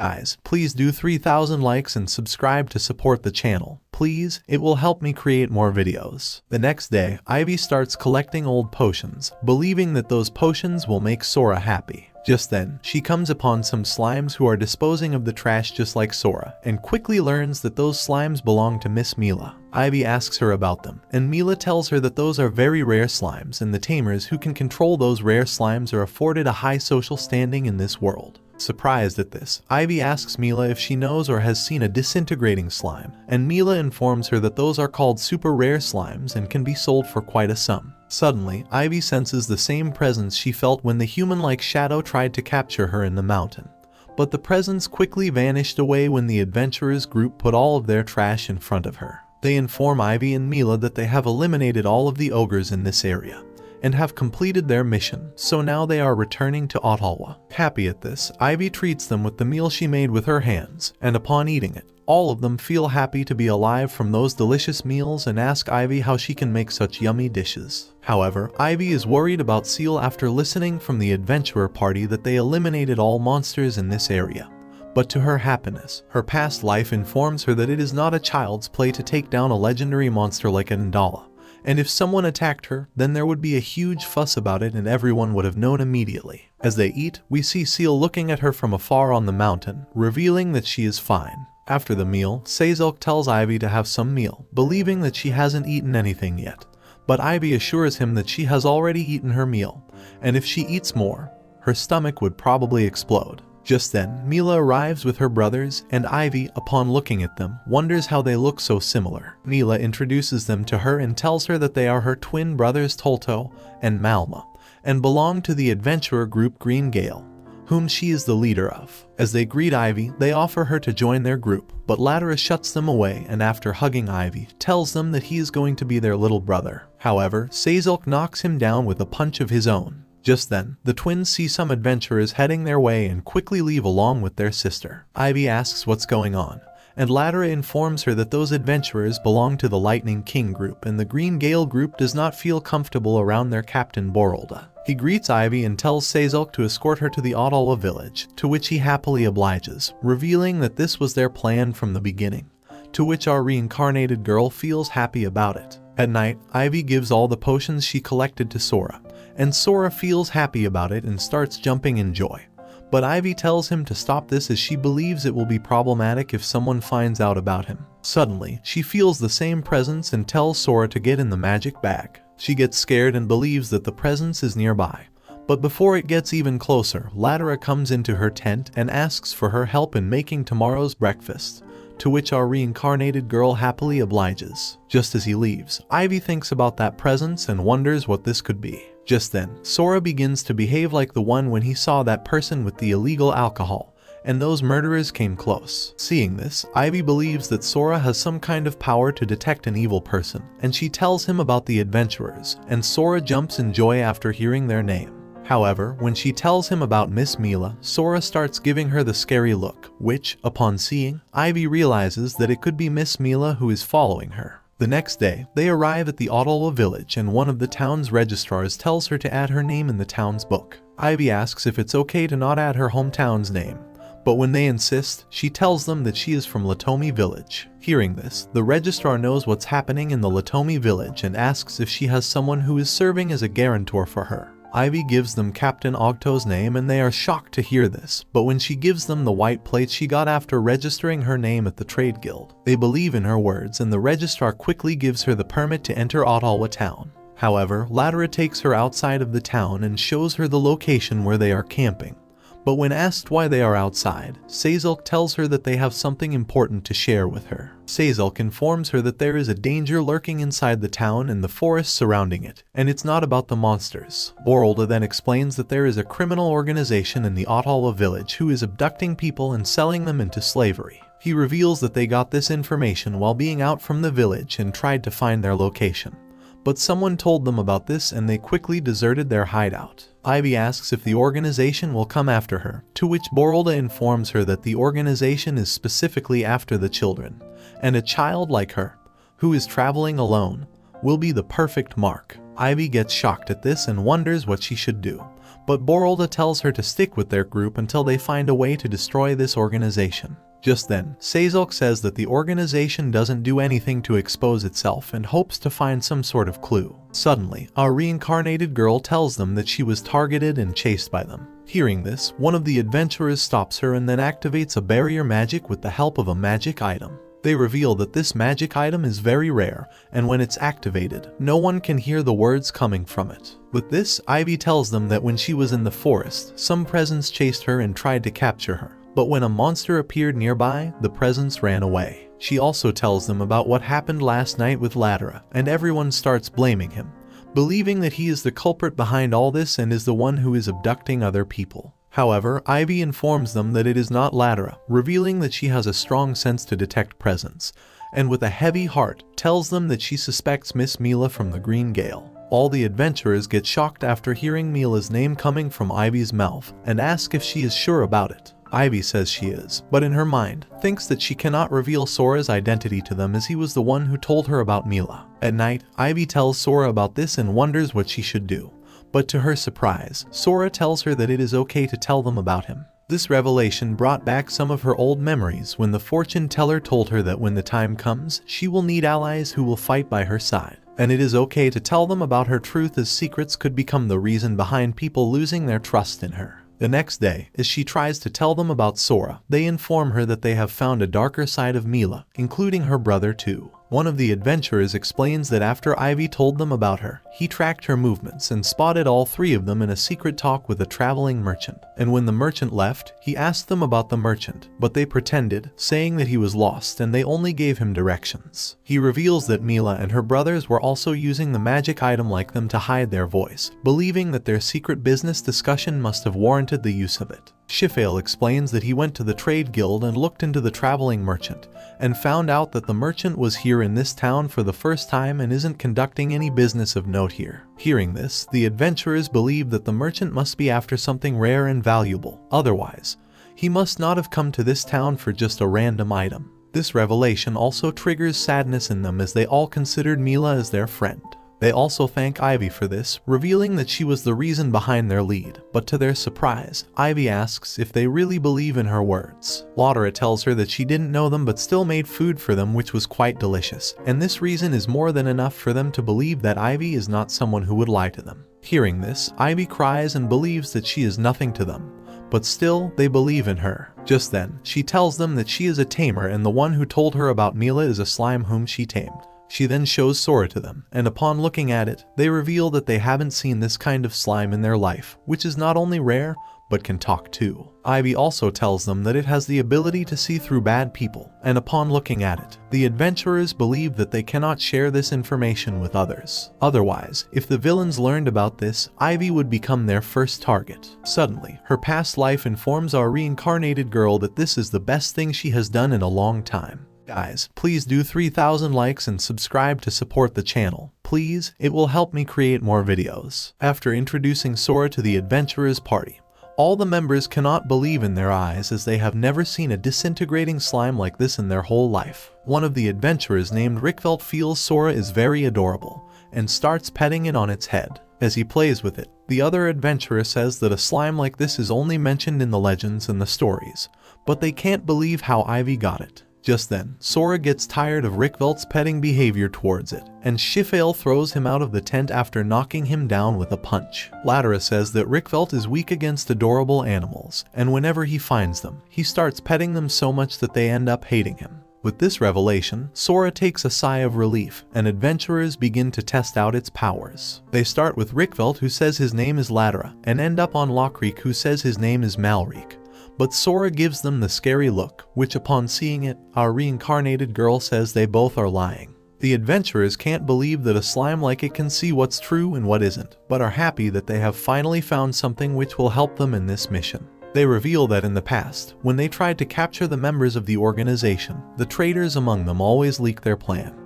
Guys, please do 3000 likes and subscribe to support the channel. Please, it will help me create more videos. The next day, Ivy starts collecting old potions, believing that those potions will make Sora happy. Just then, she comes upon some slimes who are disposing of the trash just like Sora, and quickly learns that those slimes belong to Miss Mila. Ivy asks her about them, and Mila tells her that those are very rare slimes and the tamers who can control those rare slimes are afforded a high social standing in this world. Surprised at this, Ivy asks Mila if she knows or has seen a disintegrating slime, and Mila informs her that those are called super rare slimes and can be sold for quite a sum. Suddenly, Ivy senses the same presence she felt when the human-like shadow tried to capture her in the mountain. But the presence quickly vanished away when the adventurers group put all of their trash in front of her. They inform Ivy and Mila that they have eliminated all of the ogres in this area, and have completed their mission, so now they are returning to Otolwa. Happy at this, Ivy treats them with the meal she made with her hands, and upon eating it, all of them feel happy to be alive from those delicious meals and ask Ivy how she can make such yummy dishes. However, Ivy is worried about Seal after listening from the adventurer party that they eliminated all monsters in this area. But to her happiness, her past life informs her that it is not a child's play to take down a legendary monster like Adandara and if someone attacked her, then there would be a huge fuss about it and everyone would have known immediately. As they eat, we see Seal looking at her from afar on the mountain, revealing that she is fine. After the meal, Sazilk tells Ivy to have some meal, believing that she hasn't eaten anything yet. But Ivy assures him that she has already eaten her meal, and if she eats more, her stomach would probably explode. Just then, Mila arrives with her brothers, and Ivy, upon looking at them, wonders how they look so similar. Mila introduces them to her and tells her that they are her twin brothers Tolto and Malma, and belong to the adventurer group Green Gale, whom she is the leader of. As they greet Ivy, they offer her to join their group, but Latera shuts them away and after hugging Ivy, tells them that he is going to be their little brother. However, Sazilk knocks him down with a punch of his own, just then, the twins see some adventurers heading their way and quickly leave along with their sister. Ivy asks what's going on, and Latera informs her that those adventurers belong to the Lightning King group and the Green Gale group does not feel comfortable around their captain Borolda. He greets Ivy and tells Sazilk to escort her to the Otolwa village, to which he happily obliges, revealing that this was their plan from the beginning, to which our reincarnated girl feels happy about it. At night, Ivy gives all the potions she collected to Sora, and Sora feels happy about it and starts jumping in joy. But Ivy tells him to stop this as she believes it will be problematic if someone finds out about him. Suddenly, she feels the same presence and tells Sora to get in the magic bag. She gets scared and believes that the presence is nearby. But before it gets even closer, Latera comes into her tent and asks for her help in making tomorrow's breakfast to which our reincarnated girl happily obliges. Just as he leaves, Ivy thinks about that presence and wonders what this could be. Just then, Sora begins to behave like the one when he saw that person with the illegal alcohol, and those murderers came close. Seeing this, Ivy believes that Sora has some kind of power to detect an evil person, and she tells him about the adventurers, and Sora jumps in joy after hearing their name. However, when she tells him about Miss Mila, Sora starts giving her the scary look, which, upon seeing, Ivy realizes that it could be Miss Mila who is following her. The next day, they arrive at the Otolwa village and one of the town's registrars tells her to add her name in the town's book. Ivy asks if it's okay to not add her hometown's name, but when they insist, she tells them that she is from Latomi village. Hearing this, the registrar knows what's happening in the Latomi village and asks if she has someone who is serving as a guarantor for her. Ivy gives them Captain Ogto's name and they are shocked to hear this, but when she gives them the white plate she got after registering her name at the trade guild, they believe in her words and the registrar quickly gives her the permit to enter Otolwa town. However, Latera takes her outside of the town and shows her the location where they are camping. But when asked why they are outside, Sazilk tells her that they have something important to share with her. Sazilk informs her that there is a danger lurking inside the town and the forest surrounding it, and it's not about the monsters. Borolda then explains that there is a criminal organization in the Otolwa village who is abducting people and selling them into slavery. He reveals that they got this information while being out from the village and tried to find their location but someone told them about this and they quickly deserted their hideout. Ivy asks if the organization will come after her, to which Borolda informs her that the organization is specifically after the children, and a child like her, who is traveling alone, will be the perfect mark. Ivy gets shocked at this and wonders what she should do, but Borolda tells her to stick with their group until they find a way to destroy this organization. Just then, Sazok says that the organization doesn't do anything to expose itself and hopes to find some sort of clue. Suddenly, our reincarnated girl tells them that she was targeted and chased by them. Hearing this, one of the adventurers stops her and then activates a barrier magic with the help of a magic item. They reveal that this magic item is very rare, and when it's activated, no one can hear the words coming from it. With this, Ivy tells them that when she was in the forest, some presence chased her and tried to capture her. But when a monster appeared nearby, the presence ran away. She also tells them about what happened last night with Ladera, and everyone starts blaming him, believing that he is the culprit behind all this and is the one who is abducting other people. However, Ivy informs them that it is not Ladera, revealing that she has a strong sense to detect presence, and with a heavy heart tells them that she suspects Miss Mila from the Green Gale. All the adventurers get shocked after hearing Mila's name coming from Ivy's mouth and ask if she is sure about it. Ivy says she is, but in her mind, thinks that she cannot reveal Sora's identity to them as he was the one who told her about Mila. At night, Ivy tells Sora about this and wonders what she should do. But to her surprise, Sora tells her that it is okay to tell them about him. This revelation brought back some of her old memories when the fortune teller told her that when the time comes, she will need allies who will fight by her side. And it is okay to tell them about her truth as secrets could become the reason behind people losing their trust in her. The next day, as she tries to tell them about Sora, they inform her that they have found a darker side of Mila, including her brother too. One of the adventurers explains that after Ivy told them about her, he tracked her movements and spotted all three of them in a secret talk with a traveling merchant. And when the merchant left, he asked them about the merchant, but they pretended, saying that he was lost and they only gave him directions. He reveals that Mila and her brothers were also using the magic item like them to hide their voice, believing that their secret business discussion must have warranted the use of it. Shifale explains that he went to the trade guild and looked into the traveling merchant, and found out that the merchant was here in this town for the first time and isn't conducting any business of note here. Hearing this, the adventurers believe that the merchant must be after something rare and valuable, otherwise, he must not have come to this town for just a random item. This revelation also triggers sadness in them as they all considered Mila as their friend. They also thank Ivy for this, revealing that she was the reason behind their lead, but to their surprise, Ivy asks if they really believe in her words. Laudera tells her that she didn't know them but still made food for them which was quite delicious, and this reason is more than enough for them to believe that Ivy is not someone who would lie to them. Hearing this, Ivy cries and believes that she is nothing to them, but still, they believe in her. Just then, she tells them that she is a tamer and the one who told her about Mila is a slime whom she tamed. She then shows Sora to them, and upon looking at it, they reveal that they haven't seen this kind of slime in their life, which is not only rare, but can talk too. Ivy also tells them that it has the ability to see through bad people, and upon looking at it, the adventurers believe that they cannot share this information with others. Otherwise, if the villains learned about this, Ivy would become their first target. Suddenly, her past life informs our reincarnated girl that this is the best thing she has done in a long time. Guys, please do 3000 likes and subscribe to support the channel. Please, it will help me create more videos. After introducing Sora to the adventurers party, all the members cannot believe in their eyes as they have never seen a disintegrating slime like this in their whole life. One of the adventurers named Rickvelt feels Sora is very adorable and starts petting it on its head. As he plays with it, the other adventurer says that a slime like this is only mentioned in the legends and the stories, but they can't believe how Ivy got it. Just then, Sora gets tired of Rickvelt's petting behavior towards it, and Shifale throws him out of the tent after knocking him down with a punch. Ladera says that Rickvelt is weak against adorable animals, and whenever he finds them, he starts petting them so much that they end up hating him. With this revelation, Sora takes a sigh of relief, and adventurers begin to test out its powers. They start with Rickvelt who says his name is Ladera, and end up on Lockreek who says his name is Malreek but Sora gives them the scary look, which upon seeing it, our reincarnated girl says they both are lying. The adventurers can't believe that a slime like it can see what's true and what isn't, but are happy that they have finally found something which will help them in this mission. They reveal that in the past, when they tried to capture the members of the organization, the traitors among them always leak their plan.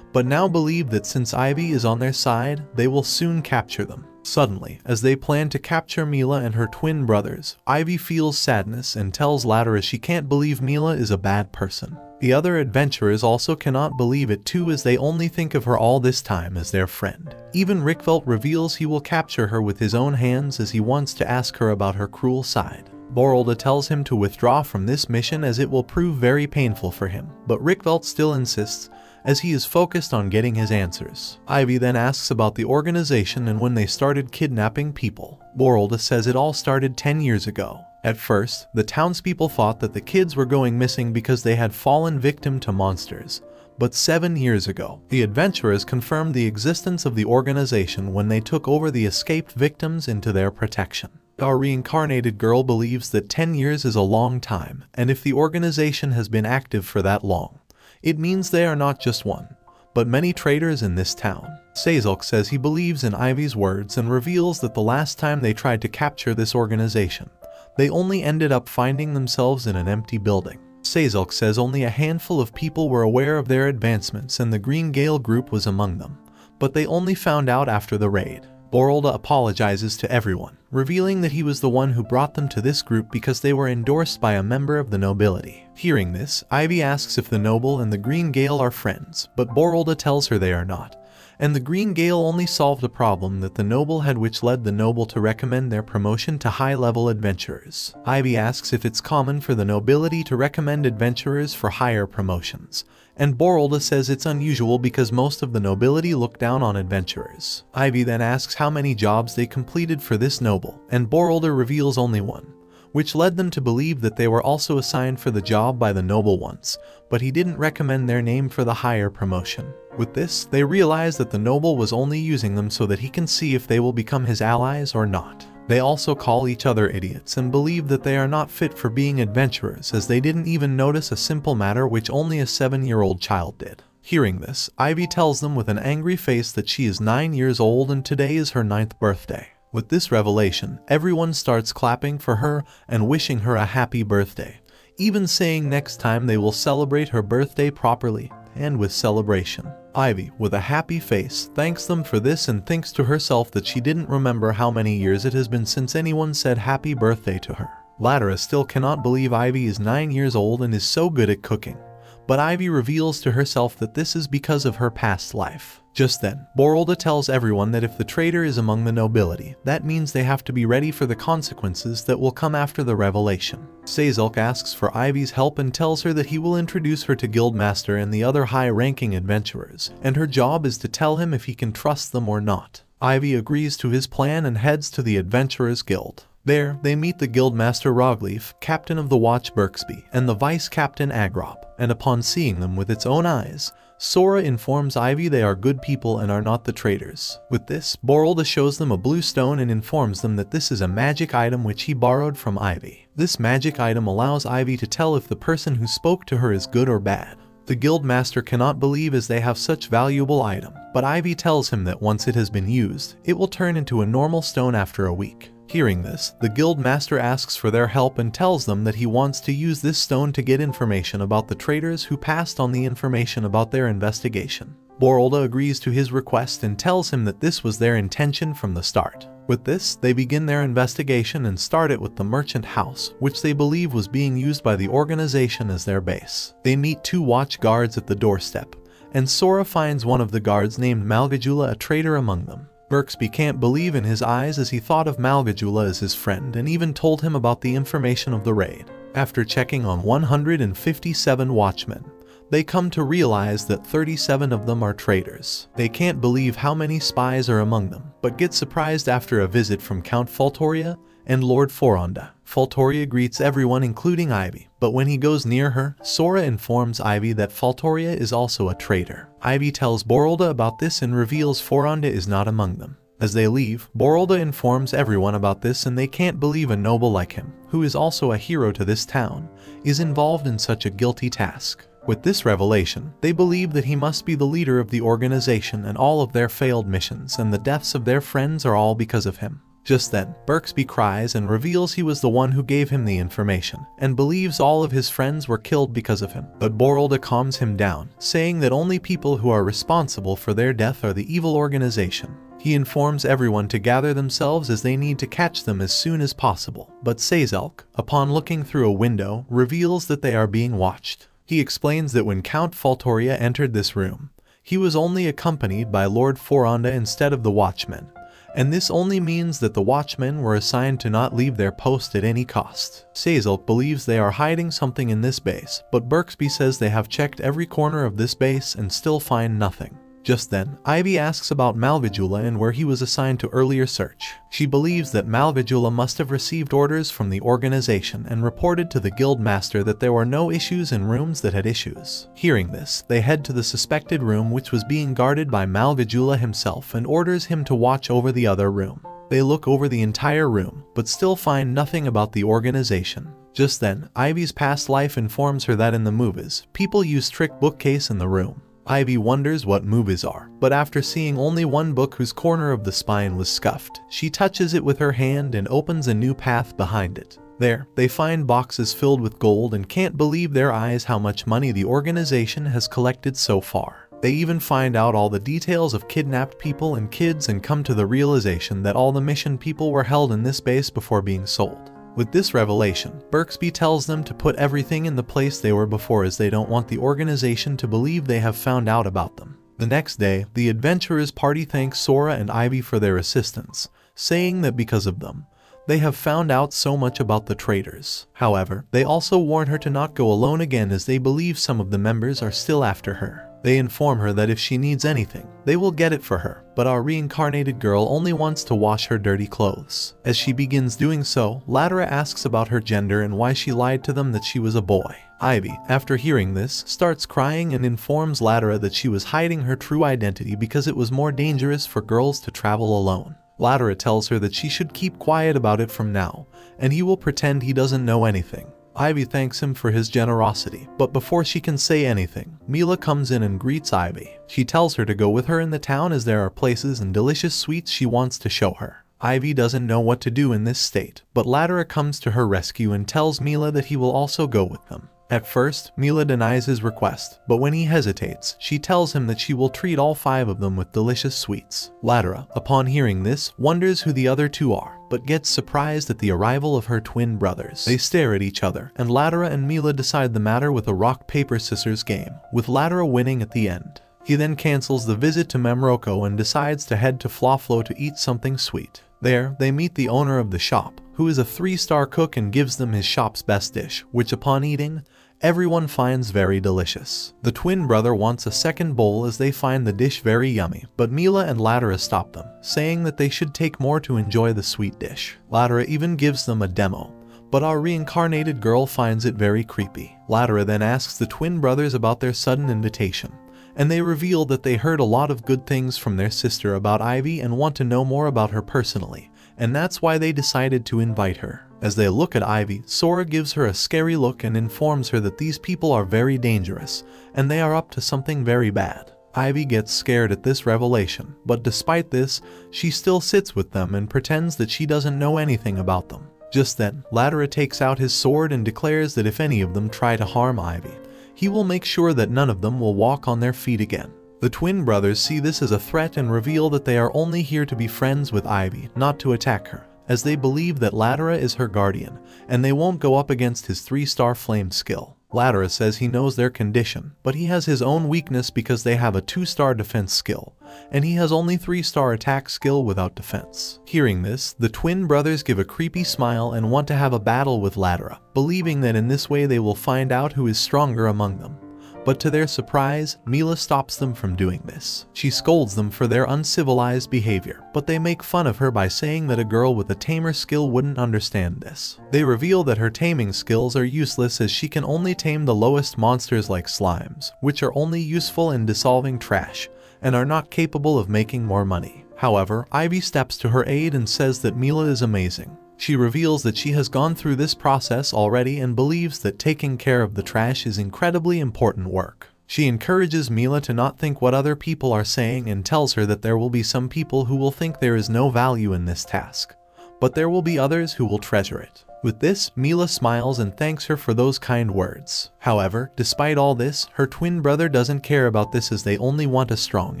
but now believe that since Ivy is on their side, they will soon capture them. Suddenly, as they plan to capture Mila and her twin brothers, Ivy feels sadness and tells Ladera she can't believe Mila is a bad person. The other adventurers also cannot believe it too as they only think of her all this time as their friend. Even Rickvelt reveals he will capture her with his own hands as he wants to ask her about her cruel side. Borolda tells him to withdraw from this mission as it will prove very painful for him, but Rickvelt still insists as he is focused on getting his answers. Ivy then asks about the organization and when they started kidnapping people. Borolda says it all started 10 years ago. At first, the townspeople thought that the kids were going missing because they had fallen victim to monsters. But seven years ago, the adventurers confirmed the existence of the organization when they took over the escaped victims into their protection. Our reincarnated girl believes that 10 years is a long time, and if the organization has been active for that long, it means they are not just one, but many traitors in this town. Sazilk says he believes in Ivy's words and reveals that the last time they tried to capture this organization, they only ended up finding themselves in an empty building. Sazilk says only a handful of people were aware of their advancements and the Green Gale group was among them, but they only found out after the raid. Borolda apologizes to everyone, revealing that he was the one who brought them to this group because they were endorsed by a member of the nobility. Hearing this, Ivy asks if the noble and the Green Gale are friends, but Borolda tells her they are not, and the Green Gale only solved a problem that the noble had which led the noble to recommend their promotion to high-level adventurers. Ivy asks if it's common for the nobility to recommend adventurers for higher promotions, and Borolda says it's unusual because most of the nobility look down on adventurers. Ivy then asks how many jobs they completed for this noble, and Borolda reveals only one, which led them to believe that they were also assigned for the job by the noble ones, but he didn't recommend their name for the higher promotion. With this, they realize that the noble was only using them so that he can see if they will become his allies or not. They also call each other idiots and believe that they are not fit for being adventurers as they didn't even notice a simple matter which only a 7-year-old child did. Hearing this, Ivy tells them with an angry face that she is 9 years old and today is her ninth birthday. With this revelation, everyone starts clapping for her and wishing her a happy birthday, even saying next time they will celebrate her birthday properly and with celebration. Ivy, with a happy face, thanks them for this and thinks to herself that she didn't remember how many years it has been since anyone said happy birthday to her. Ladera still cannot believe Ivy is 9 years old and is so good at cooking, but Ivy reveals to herself that this is because of her past life. Just then, Borolda tells everyone that if the traitor is among the nobility, that means they have to be ready for the consequences that will come after the revelation. Sazilk asks for Ivy's help and tells her that he will introduce her to Guildmaster and the other high-ranking adventurers, and her job is to tell him if he can trust them or not. Ivy agrees to his plan and heads to the Adventurers Guild. There, they meet the Guildmaster Rogleaf, captain of the Watch Berksby, and the vice captain Agrop, and upon seeing them with its own eyes, Sora informs Ivy they are good people and are not the traitors. With this, Borolda shows them a blue stone and informs them that this is a magic item which he borrowed from Ivy. This magic item allows Ivy to tell if the person who spoke to her is good or bad. The guildmaster cannot believe as they have such valuable item, but Ivy tells him that once it has been used, it will turn into a normal stone after a week. Hearing this, the guild master asks for their help and tells them that he wants to use this stone to get information about the traitors who passed on the information about their investigation. Borolda agrees to his request and tells him that this was their intention from the start. With this, they begin their investigation and start it with the merchant house, which they believe was being used by the organization as their base. They meet two watch guards at the doorstep, and Sora finds one of the guards named Malgajula a traitor among them. Berksby can't believe in his eyes as he thought of Malgajula as his friend and even told him about the information of the raid. After checking on 157 watchmen, they come to realize that 37 of them are traitors. They can't believe how many spies are among them, but get surprised after a visit from Count Faltoria and Lord Foronda. Faltoria greets everyone including Ivy, but when he goes near her, Sora informs Ivy that Faltoria is also a traitor. Ivy tells Borolda about this and reveals Foronda is not among them. As they leave, Borolda informs everyone about this and they can't believe a noble like him, who is also a hero to this town, is involved in such a guilty task. With this revelation, they believe that he must be the leader of the organization and all of their failed missions and the deaths of their friends are all because of him. Just then, Berksby cries and reveals he was the one who gave him the information, and believes all of his friends were killed because of him. But Borolda calms him down, saying that only people who are responsible for their death are the evil organization. He informs everyone to gather themselves as they need to catch them as soon as possible. But Sazelk, upon looking through a window, reveals that they are being watched. He explains that when Count Faltoria entered this room, he was only accompanied by Lord Foronda instead of the watchmen, and this only means that the watchmen were assigned to not leave their post at any cost. Sazelk believes they are hiding something in this base, but Berksby says they have checked every corner of this base and still find nothing. Just then, Ivy asks about Malvigula and where he was assigned to earlier search. She believes that Malvigula must have received orders from the organization and reported to the guild master that there were no issues in rooms that had issues. Hearing this, they head to the suspected room which was being guarded by Malvigula himself and orders him to watch over the other room. They look over the entire room, but still find nothing about the organization. Just then, Ivy's past life informs her that in the movies, people use trick bookcase in the room. Ivy wonders what movies are, but after seeing only one book whose corner of the spine was scuffed, she touches it with her hand and opens a new path behind it. There, they find boxes filled with gold and can't believe their eyes how much money the organization has collected so far. They even find out all the details of kidnapped people and kids and come to the realization that all the mission people were held in this base before being sold. With this revelation, Berksby tells them to put everything in the place they were before as they don't want the organization to believe they have found out about them. The next day, the adventurers party thanks Sora and Ivy for their assistance, saying that because of them, they have found out so much about the traitors. However, they also warn her to not go alone again as they believe some of the members are still after her. They inform her that if she needs anything, they will get it for her, but our reincarnated girl only wants to wash her dirty clothes. As she begins doing so, Latera asks about her gender and why she lied to them that she was a boy. Ivy, after hearing this, starts crying and informs Latera that she was hiding her true identity because it was more dangerous for girls to travel alone. Latera tells her that she should keep quiet about it from now, and he will pretend he doesn't know anything. Ivy thanks him for his generosity, but before she can say anything, Mila comes in and greets Ivy. She tells her to go with her in the town as there are places and delicious sweets she wants to show her. Ivy doesn't know what to do in this state, but Latera comes to her rescue and tells Mila that he will also go with them. At first, Mila denies his request, but when he hesitates, she tells him that she will treat all five of them with delicious sweets. Latera, upon hearing this, wonders who the other two are, but gets surprised at the arrival of her twin brothers. They stare at each other, and Latera and Mila decide the matter with a rock-paper-scissors game, with Latera winning at the end. He then cancels the visit to Memroko and decides to head to Flaflo to eat something sweet. There, they meet the owner of the shop, who is a three-star cook and gives them his shop's best dish, which upon eating, everyone finds very delicious. The twin brother wants a second bowl as they find the dish very yummy, but Mila and Latera stop them, saying that they should take more to enjoy the sweet dish. Latera even gives them a demo, but our reincarnated girl finds it very creepy. Latera then asks the twin brothers about their sudden invitation, and they reveal that they heard a lot of good things from their sister about Ivy and want to know more about her personally, and that's why they decided to invite her. As they look at Ivy, Sora gives her a scary look and informs her that these people are very dangerous, and they are up to something very bad. Ivy gets scared at this revelation, but despite this, she still sits with them and pretends that she doesn't know anything about them. Just then, Latera takes out his sword and declares that if any of them try to harm Ivy, he will make sure that none of them will walk on their feet again. The twin brothers see this as a threat and reveal that they are only here to be friends with Ivy, not to attack her as they believe that Latera is her guardian, and they won't go up against his 3-star flame skill. Latera says he knows their condition, but he has his own weakness because they have a 2-star defense skill, and he has only 3-star attack skill without defense. Hearing this, the twin brothers give a creepy smile and want to have a battle with Latera, believing that in this way they will find out who is stronger among them. But to their surprise, Mila stops them from doing this. She scolds them for their uncivilized behavior, but they make fun of her by saying that a girl with a tamer skill wouldn't understand this. They reveal that her taming skills are useless as she can only tame the lowest monsters like slimes, which are only useful in dissolving trash, and are not capable of making more money. However, Ivy steps to her aid and says that Mila is amazing, she reveals that she has gone through this process already and believes that taking care of the trash is incredibly important work. She encourages Mila to not think what other people are saying and tells her that there will be some people who will think there is no value in this task. but there will be others who will treasure it. With this, Mila smiles and thanks her for those kind words. However, despite all this, her twin brother doesn't care about this as they only want a strong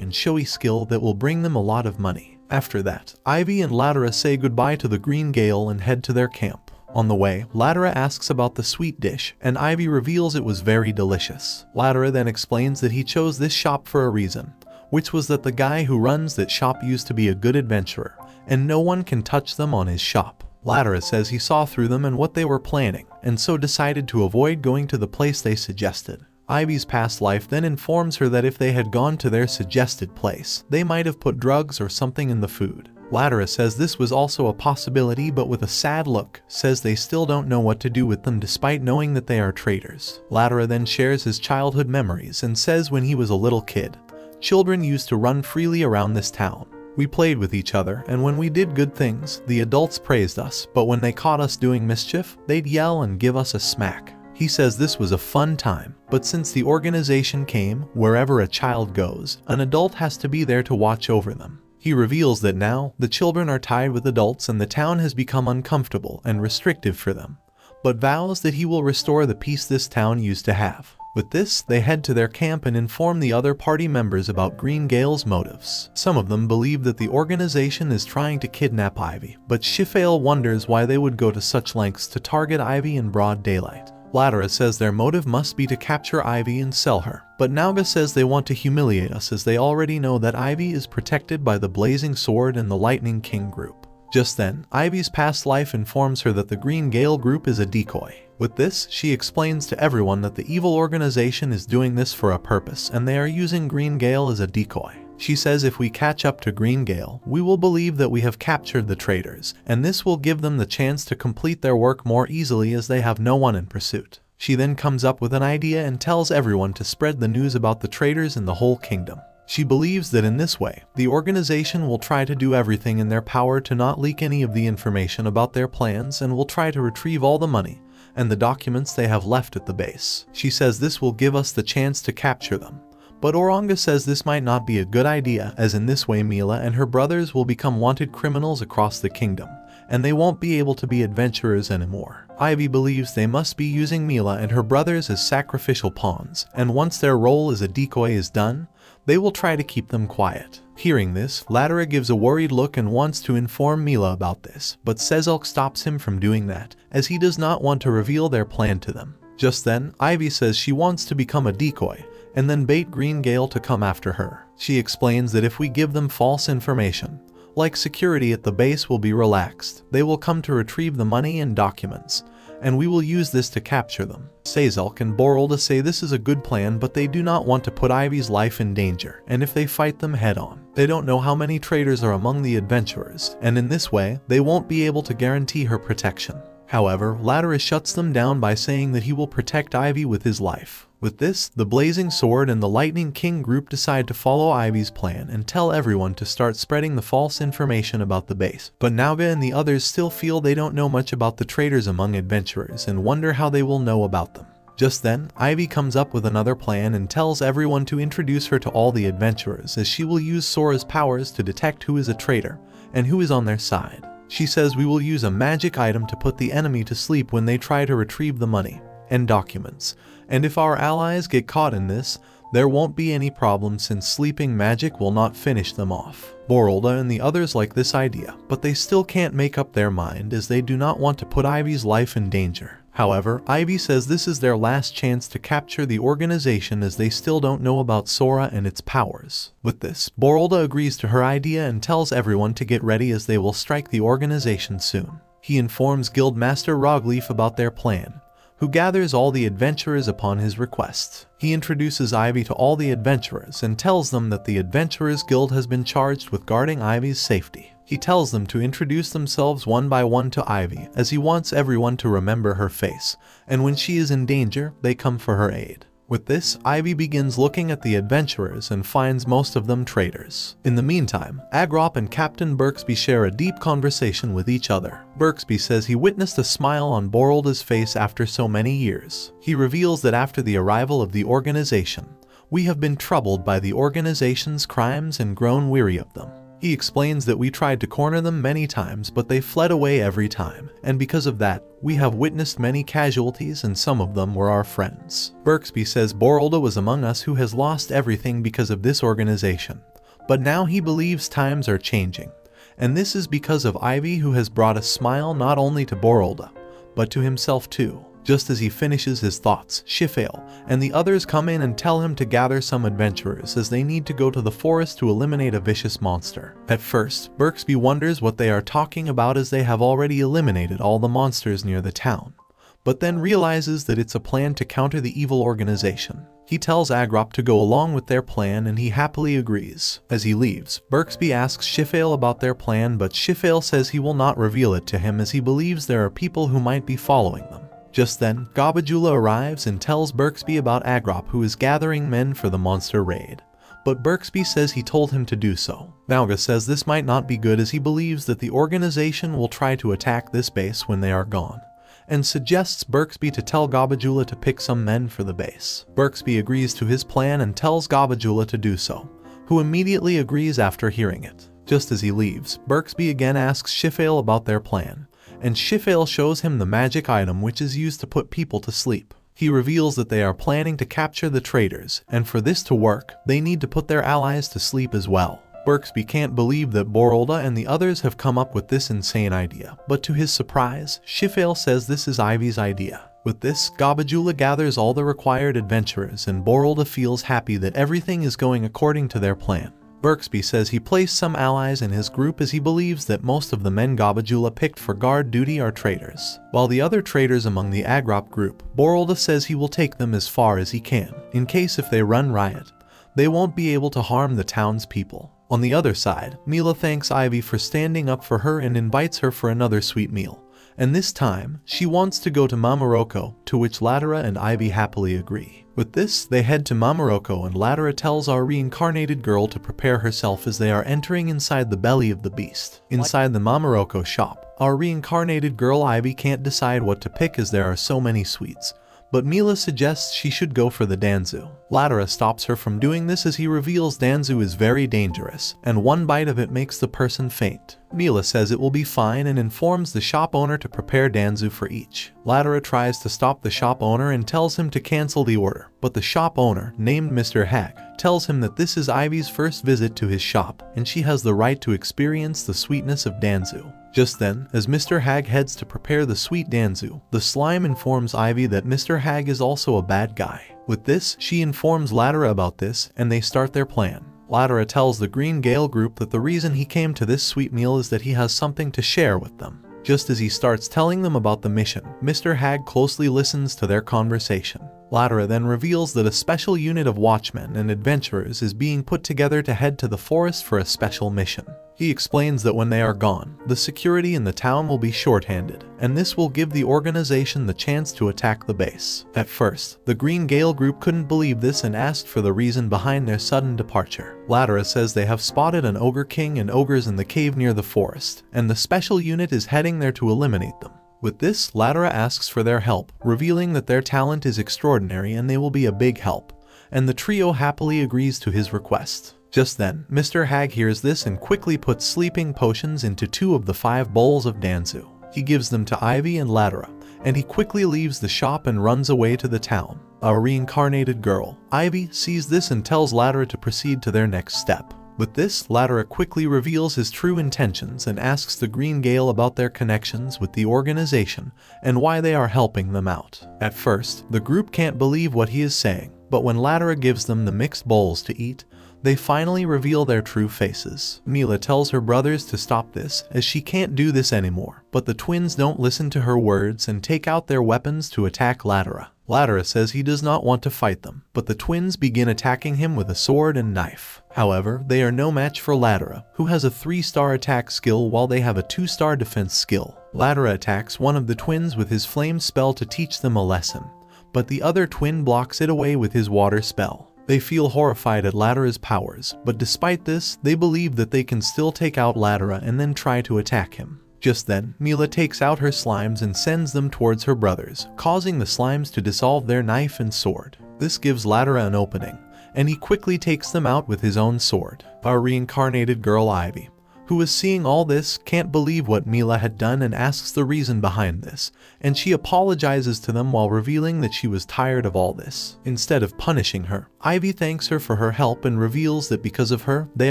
and showy skill that will bring them a lot of money. After that, Ivy and Latera say goodbye to the Green Gale and head to their camp. On the way, Latera asks about the sweet dish, and Ivy reveals it was very delicious. Latera then explains that he chose this shop for a reason, which was that the guy who runs that shop used to be a good adventurer, and no one can touch them on his shop. Latera says he saw through them and what they were planning, and so decided to avoid going to the place they suggested. Ivy's past life then informs her that if they had gone to their suggested place, they might have put drugs or something in the food. Latera says this was also a possibility but with a sad look, says they still don't know what to do with them despite knowing that they are traitors. Latera then shares his childhood memories and says when he was a little kid, children used to run freely around this town. We played with each other, and when we did good things, the adults praised us, but when they caught us doing mischief, they'd yell and give us a smack. He says this was a fun time, but since the organization came, wherever a child goes, an adult has to be there to watch over them. He reveals that now, the children are tied with adults and the town has become uncomfortable and restrictive for them, but vows that he will restore the peace this town used to have. With this, they head to their camp and inform the other party members about Green Gale's motives. Some of them believe that the organization is trying to kidnap Ivy, but Shifale wonders why they would go to such lengths to target Ivy in broad daylight. Latera says their motive must be to capture Ivy and sell her, but Nauga says they want to humiliate us as they already know that Ivy is protected by the Blazing Sword and the Lightning King group. Just then, Ivy's past life informs her that the Green Gale group is a decoy. With this, she explains to everyone that the evil organization is doing this for a purpose and they are using Green Gale as a decoy. She says if we catch up to Green Gale, we will believe that we have captured the traitors, and this will give them the chance to complete their work more easily as they have no one in pursuit. She then comes up with an idea and tells everyone to spread the news about the traitors in the whole kingdom. She believes that in this way, the organization will try to do everything in their power to not leak any of the information about their plans and will try to retrieve all the money and the documents they have left at the base. She says this will give us the chance to capture them. But Oranga says this might not be a good idea as in this way Mila and her brothers will become wanted criminals across the kingdom, and they won't be able to be adventurers anymore. Ivy believes they must be using Mila and her brothers as sacrificial pawns, and once their role as a decoy is done, they will try to keep them quiet. Hearing this, Latera gives a worried look and wants to inform Mila about this, but Sezalk stops him from doing that, as he does not want to reveal their plan to them. Just then, Ivy says she wants to become a decoy, and then bait Green Gale to come after her. She explains that if we give them false information, like security at the base will be relaxed, they will come to retrieve the money and documents, and we will use this to capture them. Sazalk and Borolda say this is a good plan but they do not want to put Ivy's life in danger, and if they fight them head on. They don't know how many traitors are among the adventurers, and in this way, they won't be able to guarantee her protection. However, Latera shuts them down by saying that he will protect Ivy with his life. With this, the Blazing Sword and the Lightning King group decide to follow Ivy's plan and tell everyone to start spreading the false information about the base. But Nauga and the others still feel they don't know much about the traitors among adventurers and wonder how they will know about them. Just then, Ivy comes up with another plan and tells everyone to introduce her to all the adventurers as she will use Sora's powers to detect who is a traitor and who is on their side. She says we will use a magic item to put the enemy to sleep when they try to retrieve the money and documents, and if our allies get caught in this, there won't be any problem since sleeping magic will not finish them off. Borolda and the others like this idea, but they still can't make up their mind as they do not want to put Ivy's life in danger. However, Ivy says this is their last chance to capture the organization as they still don't know about Sora and its powers. With this, Borolda agrees to her idea and tells everyone to get ready as they will strike the organization soon. He informs Guildmaster Rogleaf about their plan, who gathers all the adventurers upon his request. He introduces Ivy to all the adventurers and tells them that the Adventurers Guild has been charged with guarding Ivy's safety. He tells them to introduce themselves one by one to Ivy as he wants everyone to remember her face, and when she is in danger, they come for her aid. With this, Ivy begins looking at the adventurers and finds most of them traitors. In the meantime, Agrop and Captain Berksby share a deep conversation with each other. Berksby says he witnessed a smile on Borolda's face after so many years. He reveals that after the arrival of the organization, we have been troubled by the organization's crimes and grown weary of them. He explains that we tried to corner them many times, but they fled away every time, and because of that, we have witnessed many casualties and some of them were our friends. Berksby says Borolda was among us who has lost everything because of this organization, but now he believes times are changing, and this is because of Ivy who has brought a smile not only to Borolda, but to himself too. Just as he finishes his thoughts, Shifale and the others come in and tell him to gather some adventurers as they need to go to the forest to eliminate a vicious monster. At first, Berksby wonders what they are talking about as they have already eliminated all the monsters near the town, but then realizes that it's a plan to counter the evil organization. He tells Agrop to go along with their plan and he happily agrees. As he leaves, Berksby asks Shifale about their plan but Shifale says he will not reveal it to him as he believes there are people who might be following them. Just then, Gabajula arrives and tells Berksby about Agrop who is gathering men for the monster raid. But Berksby says he told him to do so. Valga says this might not be good as he believes that the organization will try to attack this base when they are gone and suggests Berksby to tell Gabajula to pick some men for the base. Berksby agrees to his plan and tells Gabajula to do so, who immediately agrees after hearing it. Just as he leaves, Berksby again asks Shifale about their plan, and Shifale shows him the magic item which is used to put people to sleep. He reveals that they are planning to capture the traitors, and for this to work, they need to put their allies to sleep as well. Berksby can't believe that Borolda and the others have come up with this insane idea, but to his surprise, Shifale says this is Ivy's idea. With this, Gabajula gathers all the required adventurers and Borolda feels happy that everything is going according to their plan. Berksby says he placed some allies in his group as he believes that most of the men Gabajula picked for guard duty are traitors. While the other traitors among the Agrop group, Borolda says he will take them as far as he can, in case if they run riot, they won't be able to harm the townspeople. On the other side, Mila thanks Ivy for standing up for her and invites her for another sweet meal. And this time, she wants to go to Mamaroko, to which Latera and Ivy happily agree. With this, they head to Mamaroko and Latera tells our reincarnated girl to prepare herself as they are entering inside the belly of the beast. Inside the Mamaroko shop, our reincarnated girl Ivy can't decide what to pick as there are so many sweets, but Mila suggests she should go for the Danzu. Latera stops her from doing this as he reveals Danzu is very dangerous, and one bite of it makes the person faint. Mila says it will be fine and informs the shop owner to prepare Danzu for each. Latera tries to stop the shop owner and tells him to cancel the order, but the shop owner, named Mr. Hack, tells him that this is Ivy's first visit to his shop, and she has the right to experience the sweetness of Danzu. Just then, as Mr. Hag heads to prepare the sweet Danzu, the slime informs Ivy that Mr. Hag is also a bad guy. With this, she informs Latera about this, and they start their plan. Latera tells the Green Gale group that the reason he came to this sweet meal is that he has something to share with them. Just as he starts telling them about the mission, Mr. Hag closely listens to their conversation. Latera then reveals that a special unit of watchmen and adventurers is being put together to head to the forest for a special mission. He explains that when they are gone, the security in the town will be shorthanded, and this will give the organization the chance to attack the base. At first, the Green Gale group couldn't believe this and asked for the reason behind their sudden departure. Latera says they have spotted an Ogre King and ogres in the cave near the forest, and the special unit is heading there to eliminate them. With this, Latera asks for their help, revealing that their talent is extraordinary and they will be a big help, and the trio happily agrees to his request. Just then, Mr. Hag hears this and quickly puts sleeping potions into two of the five bowls of Danzu. He gives them to Ivy and Latera, and he quickly leaves the shop and runs away to the town. A reincarnated girl, Ivy, sees this and tells Latera to proceed to their next step. With this, Latera quickly reveals his true intentions and asks the Green Gale about their connections with the organization and why they are helping them out. At first, the group can't believe what he is saying, but when Latera gives them the mixed bowls to eat, they finally reveal their true faces. Mila tells her brothers to stop this, as she can't do this anymore, but the twins don't listen to her words and take out their weapons to attack Latera. Latera says he does not want to fight them, but the twins begin attacking him with a sword and knife. However, they are no match for Latera, who has a 3-star attack skill while they have a 2-star defense skill. Latera attacks one of the twins with his flame spell to teach them a lesson, but the other twin blocks it away with his water spell. They feel horrified at Latera's powers, but despite this, they believe that they can still take out Latera and then try to attack him. Just then, Mila takes out her slimes and sends them towards her brothers, causing the slimes to dissolve their knife and sword. This gives Latera an opening, and he quickly takes them out with his own sword. Our reincarnated girl Ivy, who is seeing all this, can't believe what Mila had done and asks the reason behind this, and she apologizes to them while revealing that she was tired of all this. Instead of punishing her, Ivy thanks her for her help and reveals that because of her, they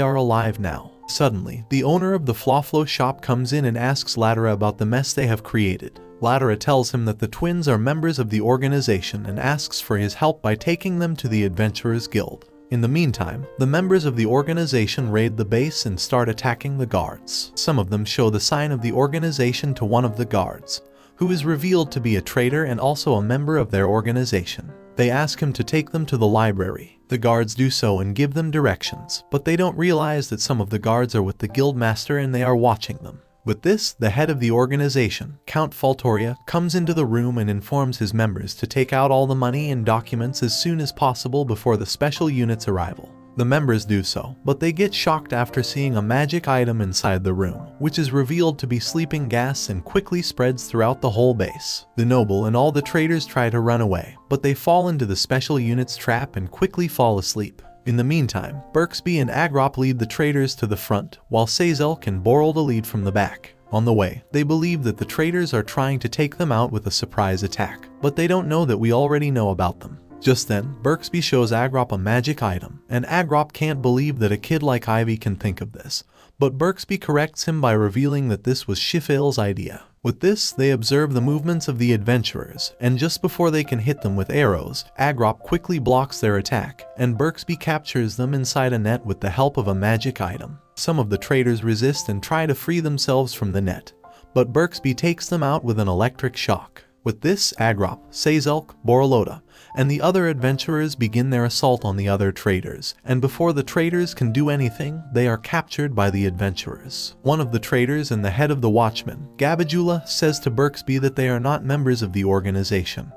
are alive now. Suddenly, the owner of the Flawflo shop comes in and asks Latera about the mess they have created. Latera tells him that the twins are members of the organization and asks for his help by taking them to the Adventurers Guild. In the meantime, the members of the organization raid the base and start attacking the guards. Some of them show the sign of the organization to one of the guards, who is revealed to be a traitor and also a member of their organization. They ask him to take them to the library. The guards do so and give them directions, but they don't realize that some of the guards are with the guild master and they are watching them. With this, the head of the organization, Count Faltoria, comes into the room and informs his members to take out all the money and documents as soon as possible before the special unit's arrival. The members do so, but they get shocked after seeing a magic item inside the room, which is revealed to be sleeping gas and quickly spreads throughout the whole base. The noble and all the traders try to run away, but they fall into the special unit's trap and quickly fall asleep. In the meantime, Berksby and Agrop lead the traders to the front, while Sazelk and Borolda lead from the back. On the way, they believe that the traders are trying to take them out with a surprise attack, but they don't know that we already know about them. Just then, Berksby shows Agrop a magic item, and Agrop can't believe that a kid like Ivy can think of this, but Berksby corrects him by revealing that this was Shifale's idea. With this, they observe the movements of the adventurers, and just before they can hit them with arrows, Agrop quickly blocks their attack, and Berksby captures them inside a net with the help of a magic item. Some of the traders resist and try to free themselves from the net, but Berksby takes them out with an electric shock. With this, Agrop, Sazelk, Borolda, and the other adventurers begin their assault on the other traders, and before the traders can do anything, they are captured by the adventurers. One of the traders and the head of the watchmen, Gabajula, says to Berksby that they are not members of the organization.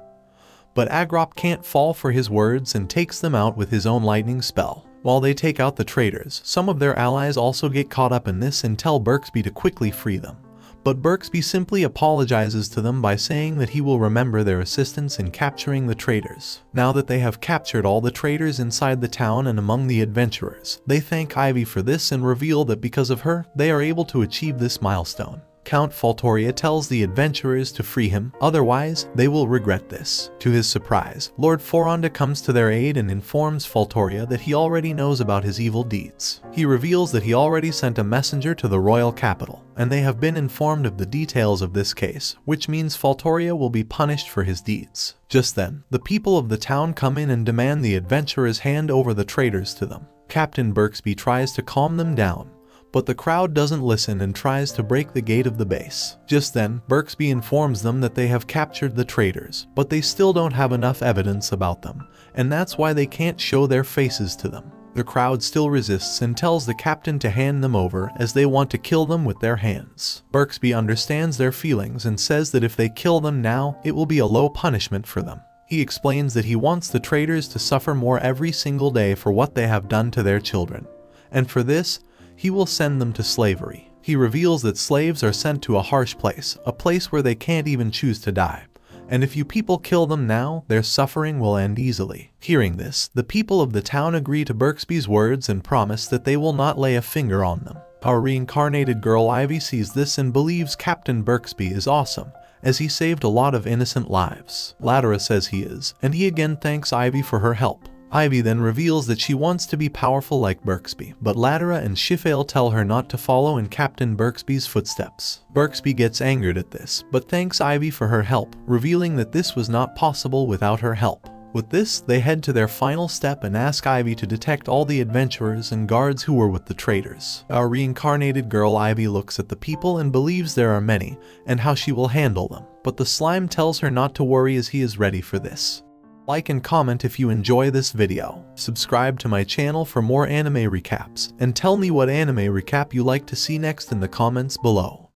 But Agrop can't fall for his words and takes them out with his own lightning spell. While they take out the traders, some of their allies also get caught up in this and tell Berksby to quickly free them but Berksby simply apologizes to them by saying that he will remember their assistance in capturing the traders. Now that they have captured all the traders inside the town and among the adventurers, they thank Ivy for this and reveal that because of her, they are able to achieve this milestone. Count Faltoria tells the adventurers to free him, otherwise they will regret this. To his surprise, Lord Foronda comes to their aid and informs Faltoria that he already knows about his evil deeds. He reveals that he already sent a messenger to the royal capital, and they have been informed of the details of this case, which means Faltoria will be punished for his deeds. Just then, the people of the town come in and demand the adventurers hand over the traitors to them. Captain Berksby tries to calm them down, but the crowd doesn't listen and tries to break the gate of the base. Just then, Berksby informs them that they have captured the traitors, but they still don't have enough evidence about them, and that's why they can't show their faces to them. The crowd still resists and tells the captain to hand them over as they want to kill them with their hands. Berksby understands their feelings and says that if they kill them now, it will be a low punishment for them. He explains that he wants the traitors to suffer more every single day for what they have done to their children. And for this, he will send them to slavery. He reveals that slaves are sent to a harsh place, a place where they can't even choose to die. And if you people kill them now, their suffering will end easily. Hearing this, the people of the town agree to Berksby's words and promise that they will not lay a finger on them. Our reincarnated girl Ivy sees this and believes Captain Berksby is awesome, as he saved a lot of innocent lives. Latera says he is, and he again thanks Ivy for her help. Ivy then reveals that she wants to be powerful like Berksby, but Latera and Shifale tell her not to follow in Captain Berksby's footsteps. Berksby gets angered at this, but thanks Ivy for her help, revealing that this was not possible without her help. With this, they head to their final step and ask Ivy to detect all the adventurers and guards who were with the traitors. Our reincarnated girl Ivy looks at the people and believes there are many, and how she will handle them. But the slime tells her not to worry as he is ready for this. Like and comment if you enjoy this video. Subscribe to my channel for more anime recaps, and tell me what anime recap you like to see next in the comments below.